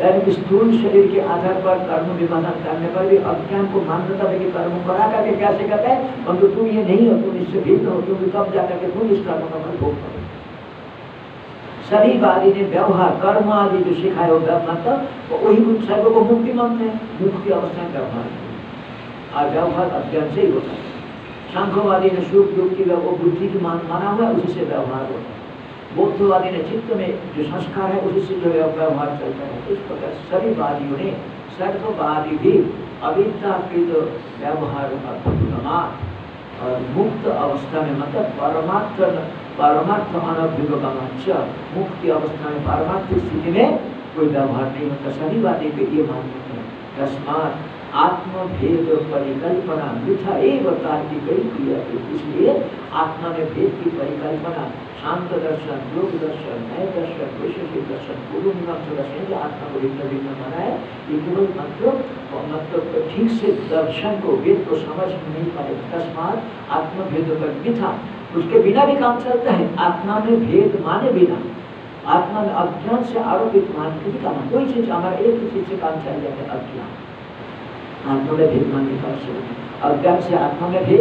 यानी कि स्थूल शरीर के आधार पर कर्म विभाजन करने पर भी अज्ञान को मान्यता है कि कर्म करा करके कैसे कहता है? परंतु तुम ये नहीं हो तुम इससे भिन्न हो, क्योंकि कब जाकर के तुम इस कर्म का फल भोग करो सभी वादी ने व्यवहार, कर्म आदि जो सिखाया हो मतलब वही सर्व को मुक्ति मानते हैं। मुक्ति अवस्था व्यवहार और व्यवहार अज्ञान से ही होता है सांख्यवादी ने सुख दुख की बुद्धि की मान माना हुआ उसी से व्यवहार होता है बौद्धवादी ने चित्त में जो संस्कार है उसी से जो व्यवहार चलता है इस प्रकार सभी वादियों ने सर्ववादी भी अविद्याकृत व्यवहार का और मुक्त अवस्था में मतलब परमार्थ परमार्थ अनभिगमाच मुक्ति अवस्था में परमार्थ स्थिति में कोई व्यवहार नहीं. होता सभी वादी के ये मानते हैं तस्मात आत्मभेद परिकल्पना मिथा एवं इसलिए आत्मा में भेद की परिकल्पना शांत दर्शन, योग दर्शन नए दर्शन दर्शन पूर्व दर्शन जो आत्मा को भिन्न भिन्न ये केवल ठीक से दर्शन को वेद को समझ नहीं पाए। तस्मात आत्मभेद पर मिथा। उसके बिना भी काम चलता है। आत्मा में भेद माने बिना। आत्मा में अज्ञान से आरोपित मान के भी काम। कोई चीज़, हमारा एक ही चीज़ से काम चल जाता है अज्ञान। आत्मा में मानने का आवश्यक अज्ञान से आत्मा में भी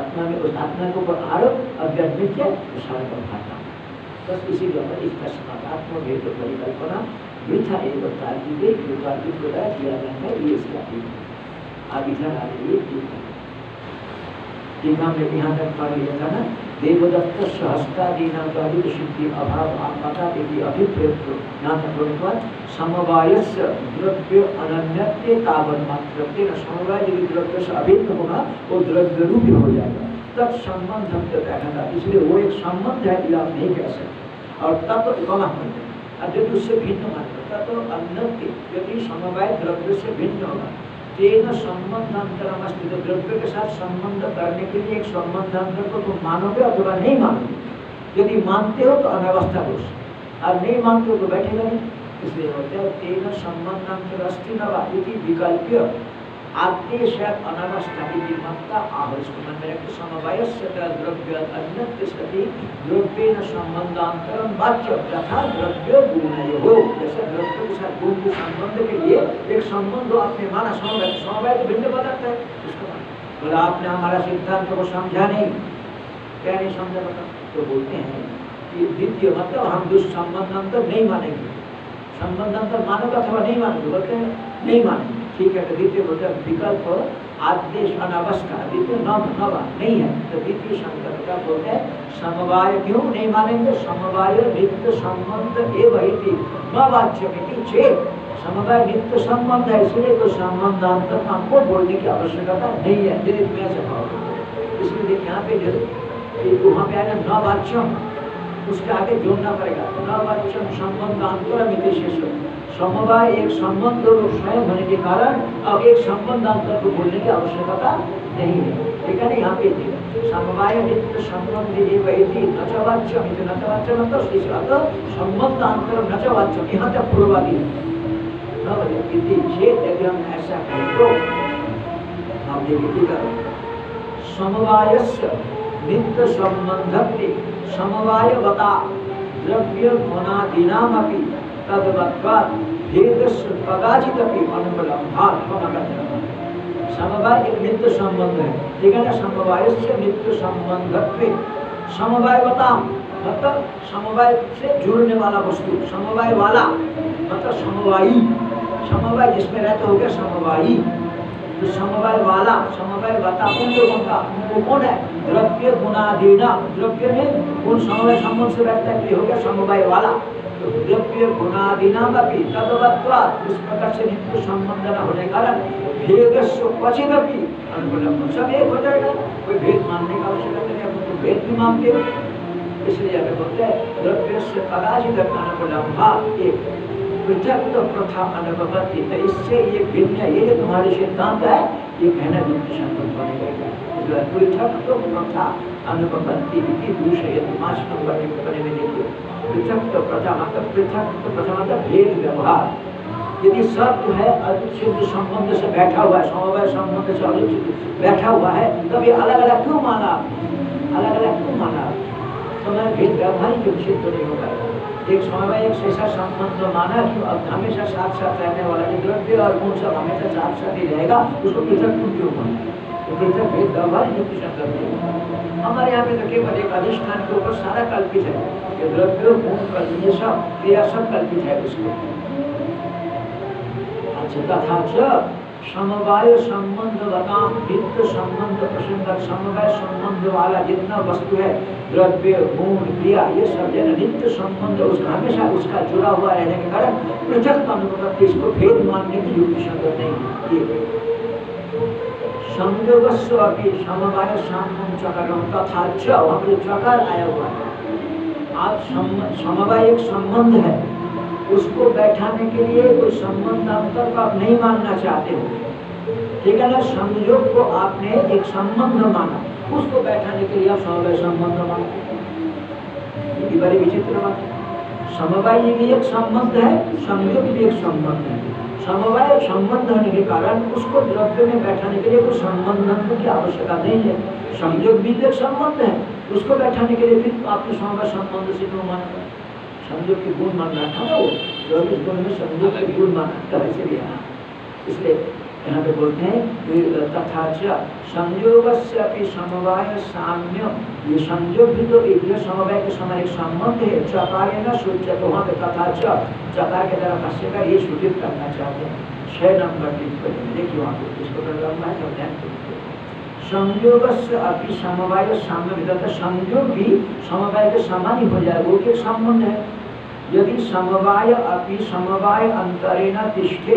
आत्मा में उस आत्मा के ऊपर आरोप अज्ञान में क्या विशाल कर पाता बस इसीलिए इसका आत्मा भेद परिकल्पना मिथ्या एक तार्किक एक तार्किक द्वारा किया जाता ये इसका अब इधर आ रही है ठीक हमने यहाँ तक पढ़ लिया था ना, देवदत्त सहस्तादीना गणित सिद्धि अभाव आपदा यदि अभिप्रेत यहाँ तक होने के बाद, समवायस्य द्रव्य अनन्यत्य तावन मात्र समवाय यदि द्रव्य से अभिन्न होगा वो द्रव्य रूप हो जाएगा। तब संबंध हम तो कहना इसलिए वो एक संबंध है कि आप नहीं कह सकते। और तब गमा होते अब यदि उससे भिन्न मात्र तब तो अन्य यदि समवाय द्रव्य से भिन्न होगा तेन संबंधांतरम अस्थित द्रव्य के साथ संबंध करने के लिए एक संबंधांतर को तुम मानोगे अथवा नहीं मानोगे। यदि मानते हो तो अनावस्था दोष। और नहीं मानते हो तो बैठेगा नहीं इसलिए होता है तेन संबंधांतर अस्थित नवा विकल्प द्रव्य द्रव्य जैसे एक संबंध तो बोला आपने हमारा सिद्धांत को समझा नहीं। क्या नहीं समझा बता तो बोलते हैं कि द्वितीय मतलब हम जो संबंध अंतर नहीं मानेंगे। संबंध अंतर मानोगे अथवा नहीं मानोगे? बोलते हैं, नहीं मानेंगे। ठीक है तो द्वितीय बोलते विकल्प आदेश अनावस्था द्वितीय नव नवा, नहीं है। तो द्वितीय शंकर का बोलते हैं? समवाय क्यों नहीं मानेंगे? समवाय नित्य संबंध एवं न वाच्य चेत। समवाय नित्य संबंध है, इसलिए तो संबंधांतर हमको बोलने की आवश्यकता नहीं है। से इसलिए यहाँ पे जो वहाँ पे आएगा न वाच्यम। उसके आगे जोड़ना पड़ेगा। न वाच्यम संबंध अंतर विशेष समवाय एक संबंध स्वयं होने के कारण अब एक संबंध अंतर को बोलने की आवश्यकता नहीं है। ठीक है ना यहाँ पे समवाय नित्य संबंध ये वही नचवाच्यम ये नचवाच्यम मतलब इस अर्थ संबंध अंतर नचवाच्यम, यहाँ तक पूर्वादी न यदि चेत यदि हम ऐसा करें। तो हम देखिए करो। समवायस्य नित्य संबंधत्वे समवायवता द्रव्य गुणादीनामपि तद्वत्वात् भेदस्य कदाचिदपि अनुपलब्धात् त्वमगतः समवाय एक नित्य संबंध है। ठीक है ना समवाय से नित्य संबंधत्व समवायवता मतलब समवाय से जुड़ने वाला वस्तु, समवाय वाला मतलब समवायी। समवाय जिसमें रहते हो गया समवायी। तो समवाय वाला, समवाय बता उन लोगों का वो कौन है? द्रव्य गुणाधीना, द्रव्य में गुण समवाय संबंध से बैठता है हो गया समवाय वाला। तो द्रव्य गुणाधीना भी तदवत्वा इस प्रकार से नित्य संबंध न होने कारण भेद क्वचित भी अनुकूल सब एक हो जाएगा। कोई भेद मानने का आवश्यकता नहीं है तो भेद भी मानते हो। इसलिए हमें बोलते हैं द्रव्य से कदाचित अनुकूल एक पृथक तो प्रथा अनुपत्ति तो इससे ये भिन्न ये जो तुम्हारे सिद्धांत है, ये कहना संगत बनेगा प्रथा की पाँच नंबर टिप्पणी में देखिए। प्रथा मतलब पृथक प्रथा मतलब भेद व्यवहार। यदि सत्य है संबंध से बैठा हुआ है, समवाय संबंध से अनुच्छेद बैठा हुआ है तब ये अलग अलग क्यों माना? अलग अलग क्यों माना? तो मैं भेद व्यवहार के विषय तो नहीं होगा? एक समय एक ऐसा संबंध माना कि अब हमेशा साथ साथ रहने वाला जो द्रव्य और गुण सब हमेशा साथ साथ ही रहेगा, उसको पृथक क्यों क्यों माना? तो पृथक भेद व्यवहार युक्ति संगत हमारे यहाँ पे तो केवल एक अधिष्ठान के ऊपर सारा कल्पित है कि द्रव्य गुण कल्प ये सब, क्रिया सब कल्पित है उसको। अच्छा तथा समवाय संबंध बता नित्य संबंध प्रसंग समवाय संबंध वाला जितना वस्तु है, द्रव्य गुण क्रिया, ये सब जो नित्य संबंध, उसका हमेशा उसका जुड़ा हुआ रहने के कारण पृथक अनुभव इसको भेद मानने की युक्ति संगत नहीं संयोगस्व अभी समवाय सामन चकारम तथा च, वहाँ पे आया हुआ है। आप समवाय एक संबंध है। उसको बैठाने के लिए कोई संबंध अंतर को आप नहीं मानना चाहते हो। ठीक है ना? संयोग को आपने एक संबंध माना। उसको बैठाने के लिए आप समवाय संबंध मानते ये बड़ी विचित्र बात समवाय भी एक संबंध है, संयोग भी एक संबंध है। समवाय संबंध होने के कारण उसको द्रव्य में बैठाने के लिए कोई संबंध की आवश्यकता नहीं है। संयोग भी एक संबंध है। उसको बैठाने के लिए फिर आपको समवाय संबंध से क्यों माना? संयोग के गुण मान रखा ना वो चौबीस गुण में संयोग के गुण मान रखता है। इसलिए हाँ इसलिए यहाँ पे बोलते हैं तथा संयोग से अपनी समवाय साम्य। ये संयोग भी तो एक समवाय के समय एक संबंध है। चकार है ना, सूर्य तो वहाँ पे तथा चकार के द्वारा भाष्य का ये सूचित करना चाहते हैं। छह नंबर टिप्पणी देखिए वहाँ पे इसको लंबा है तो ध्यान संयोग अपनी समवाय साम्य संयोग भी समवाय के समान ही हो जाए, वो एक संबंध है। यदि समवाय अपनी समवाय अंतरेण तिष्ठे,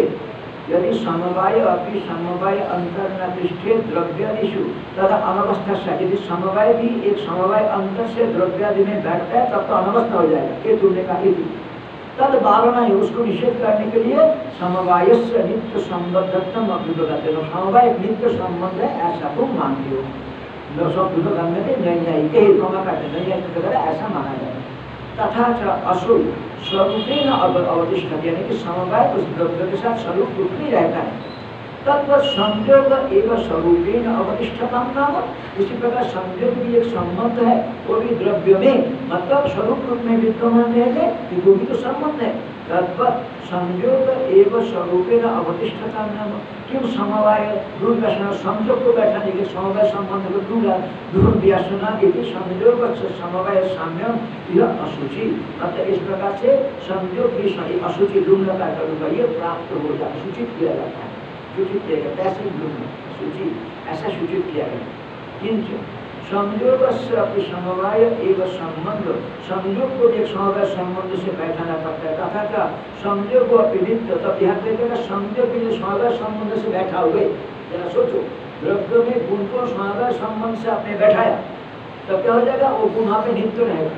यदि समवाय अपनी समवाय अंतर न तिष्ठे द्रव्यादिशु तथा अनवस्था से यदि समवाय भी एक समवाय अंतर से द्रव्यादि में बैठता है, तब तो अनवस्था हो जाएगा। ये तुमने कहा तद बालना है उसको निषेध करने के लिए समवाय से नित्य संबद्धतम करते समवाय नित्य संबंध है, ऐसा तुम मानते हो। ऐसा माना जाए तथा असुर स्वरूप अवधिष्ठ यानी कि समवाय उस द्रव्य के साथ स्वरूप रूप रहता है। तत्व संयोग एवं स्वरूपेण अवदिष्ठता नाम। इसी प्रकार संयोग भी एक संबंध है, वो भी द्रव्य में मतलब स्वरूप रूप में विद्यमान रहते वो भी तो संबंध है। तत्व संयोग एवं स्वरूपेण अवतिष्ठता नाम। क्यों समवाय दूर संयोग को बैठाने के समवाय संबंध को दूर व्यसना संयोग समवाय साम्य यह अशुचि। अतः इस प्रकार से संयोग सही अशुचि लुंग का प्राप्त हो जाए सूचित किया जाता है। सूचित किया गया पैसे लुंग सूचित ऐसा सूचित किया गया। किंतु संयोग समवाय एवं संबंध, संयोग को एक समवाय संबंध से बैठाना पड़ता है। कथा का संयोग अपिनित्य तब ध्यान देखेगा संयोग के लिए समवाय संबंध से बैठा हुए। जरा सोचो, द्रव्य में गुण को समवाय संबंध से आपने बैठाया, तब क्या हो जाएगा? वो गुण वहाँ पे नित्य रहेगा।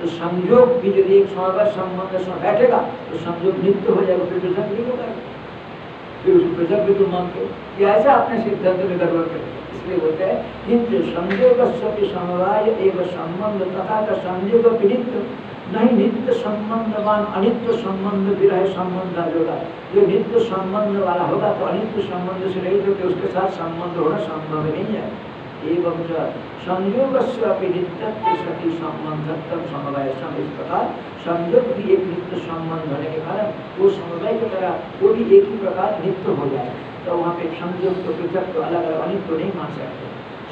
तो संयोग भी यदि एक समवाय संबंध से बैठेगा तो संयोग नित्य हो जाएगा, फिर पृथक नहीं होगा? फिर उसको पृथक भी तुम मानते ये ऐसा अपने सिद्धांत में गड़बड़ करते इसलिए बोलते हैं किंतु संयोग सभी समवाय एक संबंध तथा का संयोग पीड़ित नहीं नित्य संबंधवान, अनित्य संबंध विरह संबंध होगा जो नित्य संबंध वाला होगा तो अनित्य संबंध से नहीं होकर उसके साथ संबंध होना संभव नहीं है। एवं संयोग से अपनी नित्यत्व सती संबंधत्व समवाय सम इस प्रकार संयोग भी एक नित्य संबंध होने के कारण वो समवाय की तरह वो भी एक ही प्रकार नित्य हो जाए। तो वहाँ पे संयोग को पृथक तो अलग अलग अनित्य नहीं मान सकते।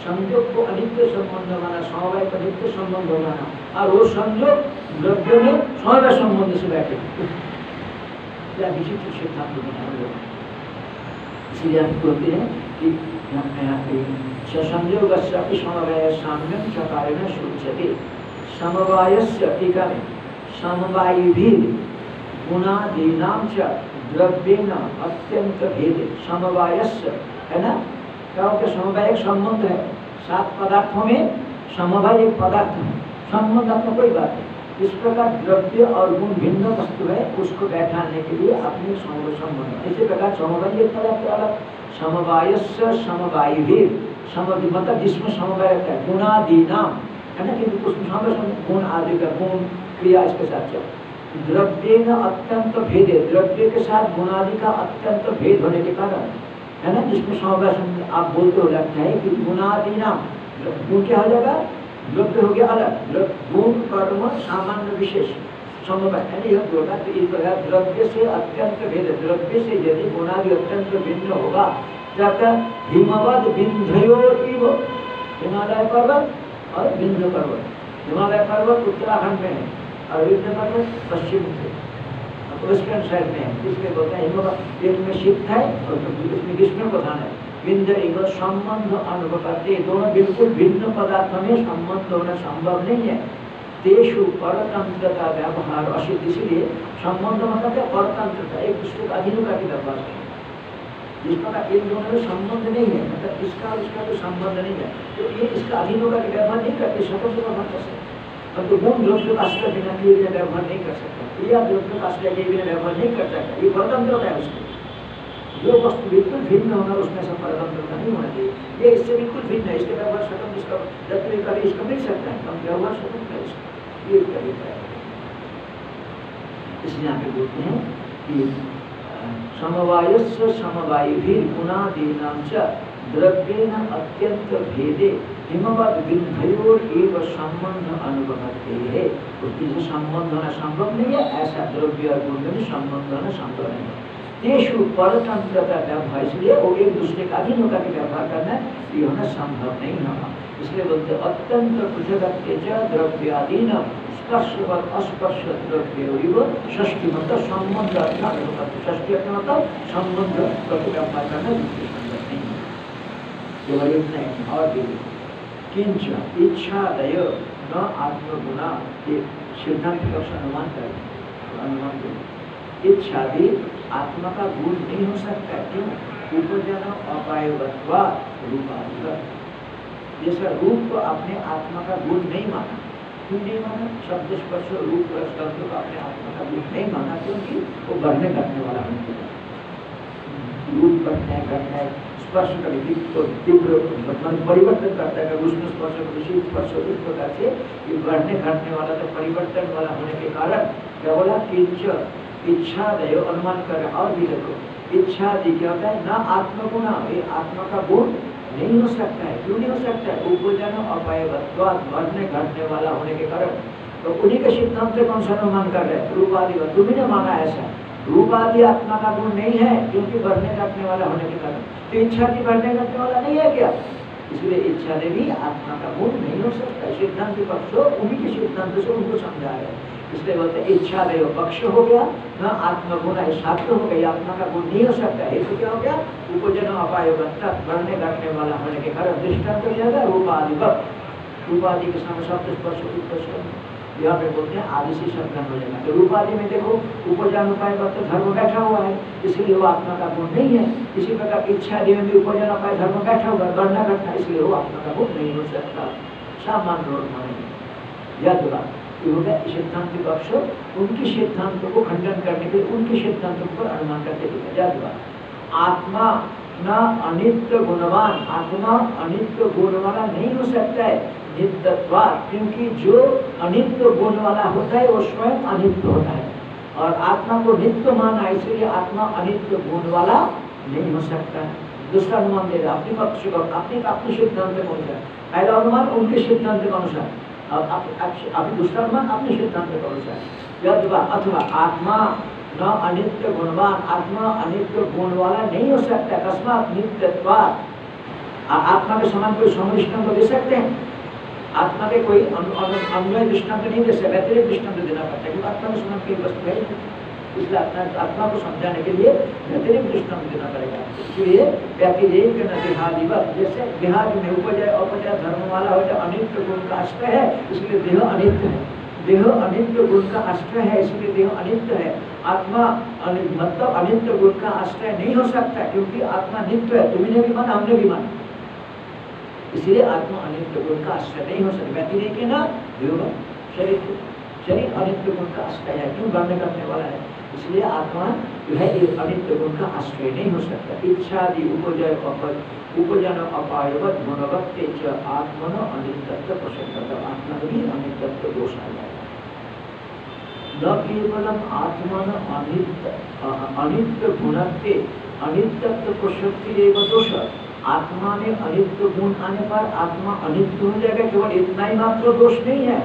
संयोग को अनित्य संबंध माना, समवाय का नित्य संबंध हो माना, और वो संयोग द्रव्य में समवाय संबंध से बैठे। क्या विचित्र सिद्धांत बना लोग इसलिए हम बोलते हैं कि संयोग समवाय साम्यम चकारेण सूच्यते। समवायस्य टीका में समवायी गुणादीनां च द्रव्येन अत्यंत भेद समवायस्य, है ना? क्योंकि समवाय एक संबंध है। सात पदार्थों में समवाय एक पदार्थ है। संबंध अपना कोई बात नहीं। इस प्रकार द्रव्य और गुण भिन्न वस्तु है, उसको बैठाने के लिए अपने संबंध इसी प्रकार समवाय पदार्थ अलग समवाय समवाय भी समवाय मतलब जिसमें समवाय रहता है। गुणादि नाम है ना क्योंकि उसमें समवाय गुण आदि का गुण क्रिया इसके साथ चल द्रव्य न अत्यंत भेद। है द्रव्य के साथ गुणादि का अत्यंत भेद होने के कारण, है ना, जिसमें समवाय आप बोलते हो, लगता है कि गुणादि नाम गुण क्या हो जाएगा? द्रव्य हो गया अलग। गुण, कर्म, सामान्य विशेष। समवाय है, यह बोला तो इस प्रकार द्रव्य से अत्यंत भेद द्रव्य से यदि गुणादि अत्यंत भिन्न होगा जाकर हिमवद बिंध्यो हिमालय पर्वत और बिंध्य पर्वत। हिमालय पर्वत उत्तराखंड में है और विंध्य पर्वत पश्चिम में वेस्टर्न साइड में है। इसलिए बोलते हैं हिमवद एक में शीत है और इसमें ग्रीष्म प्रधान है। बिंद एवं संबंध अनुभव करते दोनों बिल्कुल भिन्न पदार्थों में संबंध होना संभव नहीं है। तेषु परतंत्रता व्यवहार। असिद्ध इसलिए संबंध मतलब क्या? परतंत्रता। एक दूसरे का की व्यवहार जिस प्रकार इन दोनों में संबंध नहीं है मतलब इसका और इसका तो संबंध नहीं है। तो ये इसका अधीनों का व्यवहार नहीं करते, स्वतंत्र व्यवहार कर सकते। और तो गुण द्रव्य का आश्रय बिना किए बिना व्यवहार नहीं कर सकता। क्रिया द्रव्य का आश्रय किए बिना व्यवहार नहीं कर सकता ये परतंत्रता है उसकी। जो वस्तु बिल्कुल भिन्न होना, उसमें से परतंत्रता नहीं होना चाहिए। ये इससे बिल्कुल भिन्न है, इसके व्यवहार स्वतंत्र, इसका जब कभी इसका मिल सकता है हम व्यवहार स्वतंत्र है इसका ये उसका अभिप्राय इसलिए यहाँ पे बोलते हैं कि समवायस्य समवायी भी गुणादीनां च द्रव्येन अत्यंत भेदे हिमवत बिंधयोर एव संबंध अनुभवते है उसकी जो संबंध होना संभव नहीं है, ऐसा द्रव्य और गुण में संबंध होना संभव नहीं है। देशु परतंत्रता व्यवहार, इसलिए वो एक दूसरे का अधीन होकर के व्यवहार करना ये होना संभव नहीं होगा इसलिए बोलते अत्यंत पृथक द्रव्याधीन अस्पर्श द्रव्य संबंध मतलब संबंध है किंच इच्छादय न सिद्धांत अनुमान कर अनुमान इच्छा भी आत्मा का गुण नहीं हो सकता क्यों उपजन अपायवत्वा रूपाधिगत जैसा रूप को अपने आत्मा का गुण नहीं माना नहीं माना शब्द स्पर्श रूप शब्द को अपने आत्मा का गुण नहीं माना, क्योंकि वो बढ़ने घटने वाला नहीं रूप बढ़ने घटने स्पर्श कभी तो तीव्र मतलब परिवर्तन करता है। उसमें स्पर्श कभी स्पर्श इस प्रकार से ये बढ़ने घटने वाला तो परिवर्तन वाला होने के कारण क्या बोला किंच इच्छा दे अनुमान कर और भी देखो इच्छा दी क्या होता है? ना आत्मगुण ये आत्मा का गुण नहीं हो सकता है। क्यों नहीं हो सकता है? उपजन अपायवत्वाद बढ़ने घटने वाला होने के कारण। तो उन्हीं के सिद्धांत से कौन सा अनुमान कर रहे हैं? रूपादि तुम्ही ने माना ऐसा। रूपादि आत्मा का गुण नहीं है, क्योंकि बढ़ने घटने वाला होने के कारण। तो इच्छा की बढ़ने घटने वाला नहीं है क्या? इसलिए इच्छा ने भी आत्मा का गुण नहीं हो सकता। सिद्धांत पक्ष उन्हीं के सिद्धांत से उनको समझा रहे हैं। इसलिए बोलते हैं इच्छा देव पक्ष हो गया, न आत्मगुण शास्त्र हो गया आत्मा का गुण नहीं हो सकता है तो क्या हो गया? उपजन अपाय बढ़ने घटने वाला होने के कारण दृष्टांत हो जाएगा रूपाधि रूपाधि के सामने शब्द स्पर्श स्पर्श यहाँ पे बोलते हैं, आदि से शब्द हो जाएगा। तो रूपादि में देखो, उपजन उपाय तो धर्म बैठा हुआ है, इसलिए वो आत्मा का गुण नहीं है। इसी प्रकार की इच्छा में भी उपजन उपाय धर्म बैठा हुआ है बढ़ना घटना इसलिए वो आत्मा का गुण नहीं हो सकता। सामान्य रोड माने याद बात गया सिद्धांत पक्ष उनके सिद्धांतों को खंडन करने के लिए उनके सिद्धांतों पर अनुमान करते हुए याद बात। आत्मा न अनित्य गुणवान, आत्मा अनित्य गुण वाला नहीं हो सकता है नित्यत्वा क्योंकि जो अनित्य गुण वाला होता है, वो स्वयं अनित्य होता है। और आत्मा को नित्य माना, इसलिए आत्मा अनित्य गुण वाला नहीं हो सकता है। दूसरा अनुमान दे रहा अपने पक्ष अपने अपने सिद्धांत के अनुसार। पहला अनुमान उनके सिद्धांत के अनुसार। अभी अपने सिद्धांत अथवा आत्मा न अनित्य गुणवान, आत्मा अनित्य गुण वाला नहीं हो सकता अकस्मात आत्मा के समान कोई समृष्टान को दे सकते हैं? आत्मा के कोई अन्वय दृष्टांत नहीं दे सकते, व्यतिरिक्त दृष्टांत देना पड़ता है, क्योंकि आत्मा के समान कोई वस्तु है इसलिए आत्मा आत्मा को समझाने के लिए व्यतिरिक दृष्टांत देना पड़ेगा। इसलिए व्यतिरिक न देहादिवत जैसे देहादि में उपजय अपजय धर्म वाला हो जाए, अनित्य गुण का आश्रय है, इसलिए देह अनित्य है। देह अनित्य गुण का है, इसलिए देह अनित्य है। आत्मा मतलब अनित्य गुण का आश्रय नहीं हो सकता, क्योंकि आत्मा नित्य है। तुमने भी माना, हमने भी माना। इसलिए आत्मा अनित्य गुण का आश्रय नहीं हो सकता। व्यतिरिक ना योगा शरीर शरीर अनित्य गुण का आश्रय है, क्यों? गण्य करने वाला है। इसलिए आत्मा जो है, ये अनित्य गुण का आश्रय नहीं हो सकता। इच्छादि उपजय उपजन अपायवत गुणवत्त आत्मन अनित्यत्व प्रसन्न आत्मा भी अनित्यत्व दोष आ जाएगा न केवलम आत्मन गुणत्व दोष। आत्मा में अनित्य गुण आने पर आत्मा अनित्य हो जाएगा, केवल इतना ही मात्र दोष नहीं है।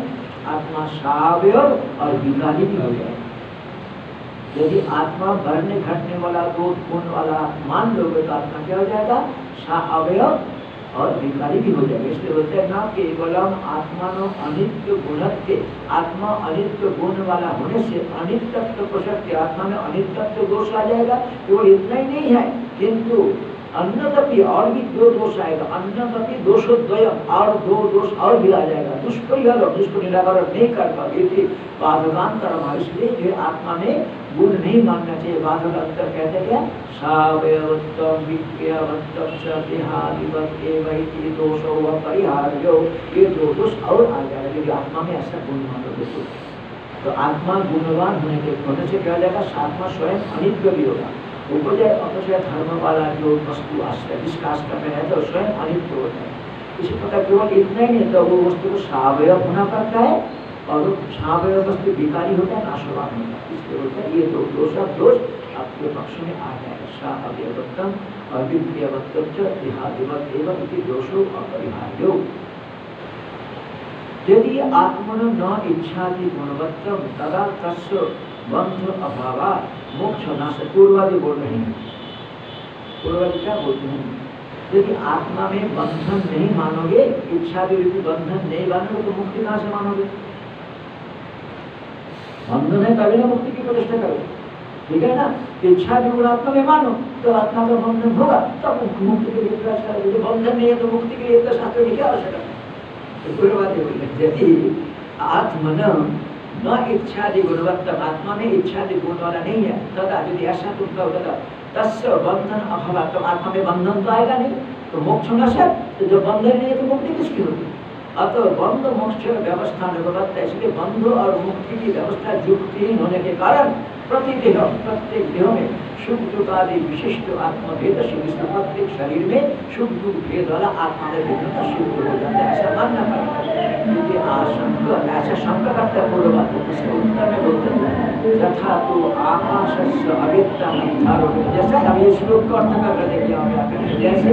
आत्मा सावय और विकारी भी हो जाएगा। यदि आत्मा बढ़ने, घटने वाला दो गुण वाला मान लोगे तो आत्मा क्या हो जाएगा? अवय और विकारी भी हो जाएगा। इसलिए बोलते हैं ना कि केवलम आत्मा नो अनित्य गुणत्व आत्मा अनित्य गुण वाला होने से अनित्य प्रसक्त आत्मा में अनित्व दोष आ जाएगा। केवल इतना ही नहीं है, किंतु अन्नतपि और भी दो दोष आएगा। अन्नतपि दोषोद्वय और दो दोष और भी आ जाएगा। दुष्परिहर जिसको निराकरण नहीं कर पाए थे बाधकांतर इसलिए जो आत्मा में गुण नहीं मानना चाहिए। बाधक अंतर कहते क्या? सावयवत्तम विज्ञावत्तम दोषो व परिहार्यो। ये दो दोष और आ जाएगा, क्योंकि आत्मा में ऐसा गुण मानो तो आत्मा गुणवान होने के होने से क्या जाएगा? आत्मा स्वयं अनित्य भी होगा। उपजय अपजय धर्म वाला जो वस्तु आश्रय जिसका आश्रय में है तो स्वयं अनित्य होता है? इसी प्रकार केवल इतना ही नहीं तो वो वस्तु को सावय होना पड़ता है और सावय वस्तु विकारी होता है, नाशवान होता है। इसलिए बोलते हैं, ये दो दोष दोष आपके पक्ष में आ जाए सा अव्यवत्तम अविद्यवत्तम एवं दोषो अपरिहार्यो। यदि आत्मन न इच्छा की गुणवत्तम, तदा तस्य बंध अभाव मोक्ष नाश पूर्वादि बोल रहे हैं। पूर्वादि क्या बोलते हैं? यदि आत्मा में बंधन नहीं मानोगे, इच्छा भी बंधन नहीं मानोगे तो मुक्ति कहाँ से मानोगे? बंधन है, तभी ना मुक्ति की प्रतिष्ठा करो ठीक है ना? इच्छा भी आत्मा में मानो तो आत्मा का बंधन होगा, तब मुक्ति के लिए प्रयास करोगे। बंधन नहीं है तो मुक्ति के लिए शास्त्र की क्या आवश्यकता? है तो पूर्वादि यदि आत्मन न इच्छादि गुणवत्ता आत्मा में इच्छादि गुण वाला नहीं है। तथा यदि ऐसा होगा तस्य बंधन अभाव तो आत्मा में बंधन तो आएगा नहीं। तो मोक्ष न सर तो जो बंधन नहीं है तो मुक्ति किसकी होगी? अतः बंध, मोक्ष व्यवस्था निर्भरता इसलिए बंध और मुक्ति की व्यवस्था, युक्तिहीन होने के कारण प्रतिदेह प्रत्येक देह में सुख दुख आदि विशिष्ट आत्मभेद से प्रत्येक शरीर में सुख दुख भेद वाला आत्मा में भिन्नता सिद्ध हो जाता है ऐसा मानना पड़ेगा क्योंकि आशंक ऐसा शंका करता है पूर्व उसके उत्तर में बोलते हैं यथा तो आकाश से अविद्या जैसे अब ये श्लोक का अर्थ कर रहे क्या हो जैसे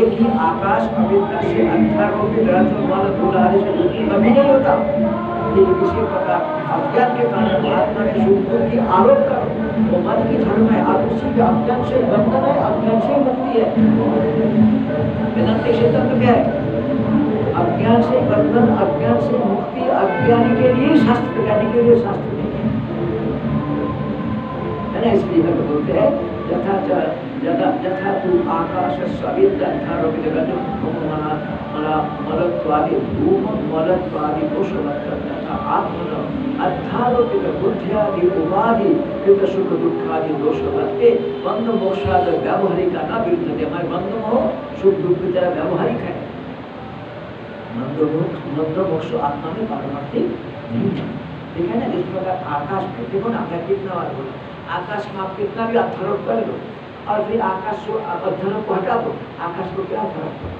एक ही आकाश अविद्या से अंधारोपित रहने वाला दुलारे से कभी नहीं होता। नहीं किसी प्रकार अज्ञान के कारण आत्मा के सूर्य की आरोप का वो मन की धर्म है। आप उसी के अज्ञान से बंधन है, अज्ञान से मुक्ति है। वेदांत क्षेत्र में क्या है? अज्ञान से बंधन, अज्ञान से मुक्ति, अज्ञानी के लिए शास्त्र, ज्ञानी के लिए शास्त्र नहीं है। ना? इसलिए बोलते हैं, यथा तू आकाश सविद्यारोपित रजो मना मना मलत्वादि धूम मलत्वादि कोशवत्तम तथा आत्मन अध्यारोपित बुद्धियादि उपाधि कृत सुख दुखादि दोषवत्ते बंध मोक्षाद व्यावहारिक न विरुद्ध हमारे बंध मोह सुख दुख की तरह व्यावहारिक है मंद मोक्ष मंद मोक्ष आत्मा में पारमार्थिक नहीं है ठीक है ना जिस प्रकार आकाश में देखो ना मैं कितना बार बोला आकाश में आप कितना भी अध्यरोप कर लो और फिर आकाश को अध्यरोप को हटा दो। आकाश को क्या फ़र्क पड़ा?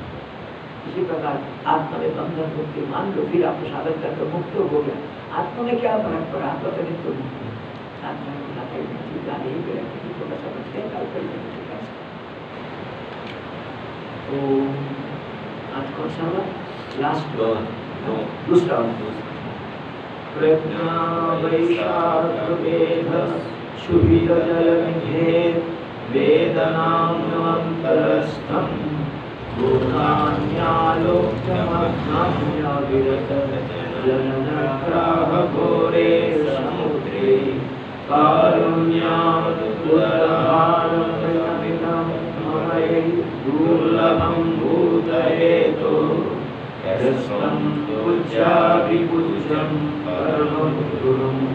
इसी प्रकार आत्मा में बंधन मुक्ति मान लो फिर आपको साधन करके मुक्त हो गया। आत्मा में क्या फ़र्क पड़ा? आत्मा का नित्य मुक्ति आत्मा ना कहीं नहीं ही गया किसी कल कर तो आज कौन सा हुआ? लास्ट दूसरा प्रज्ञा वैशाखवेद शुभितजलनिधे वेदनामन्तरस्थं भूतान्यालोक्यमग्नाम्याविरत जननग्राहघोरे समुद्रे। कारुण्यादुदारमिदं दुर्लभं भूतहेतो। यस्तं पूज्याभिपूज्यं परमं गुरुम्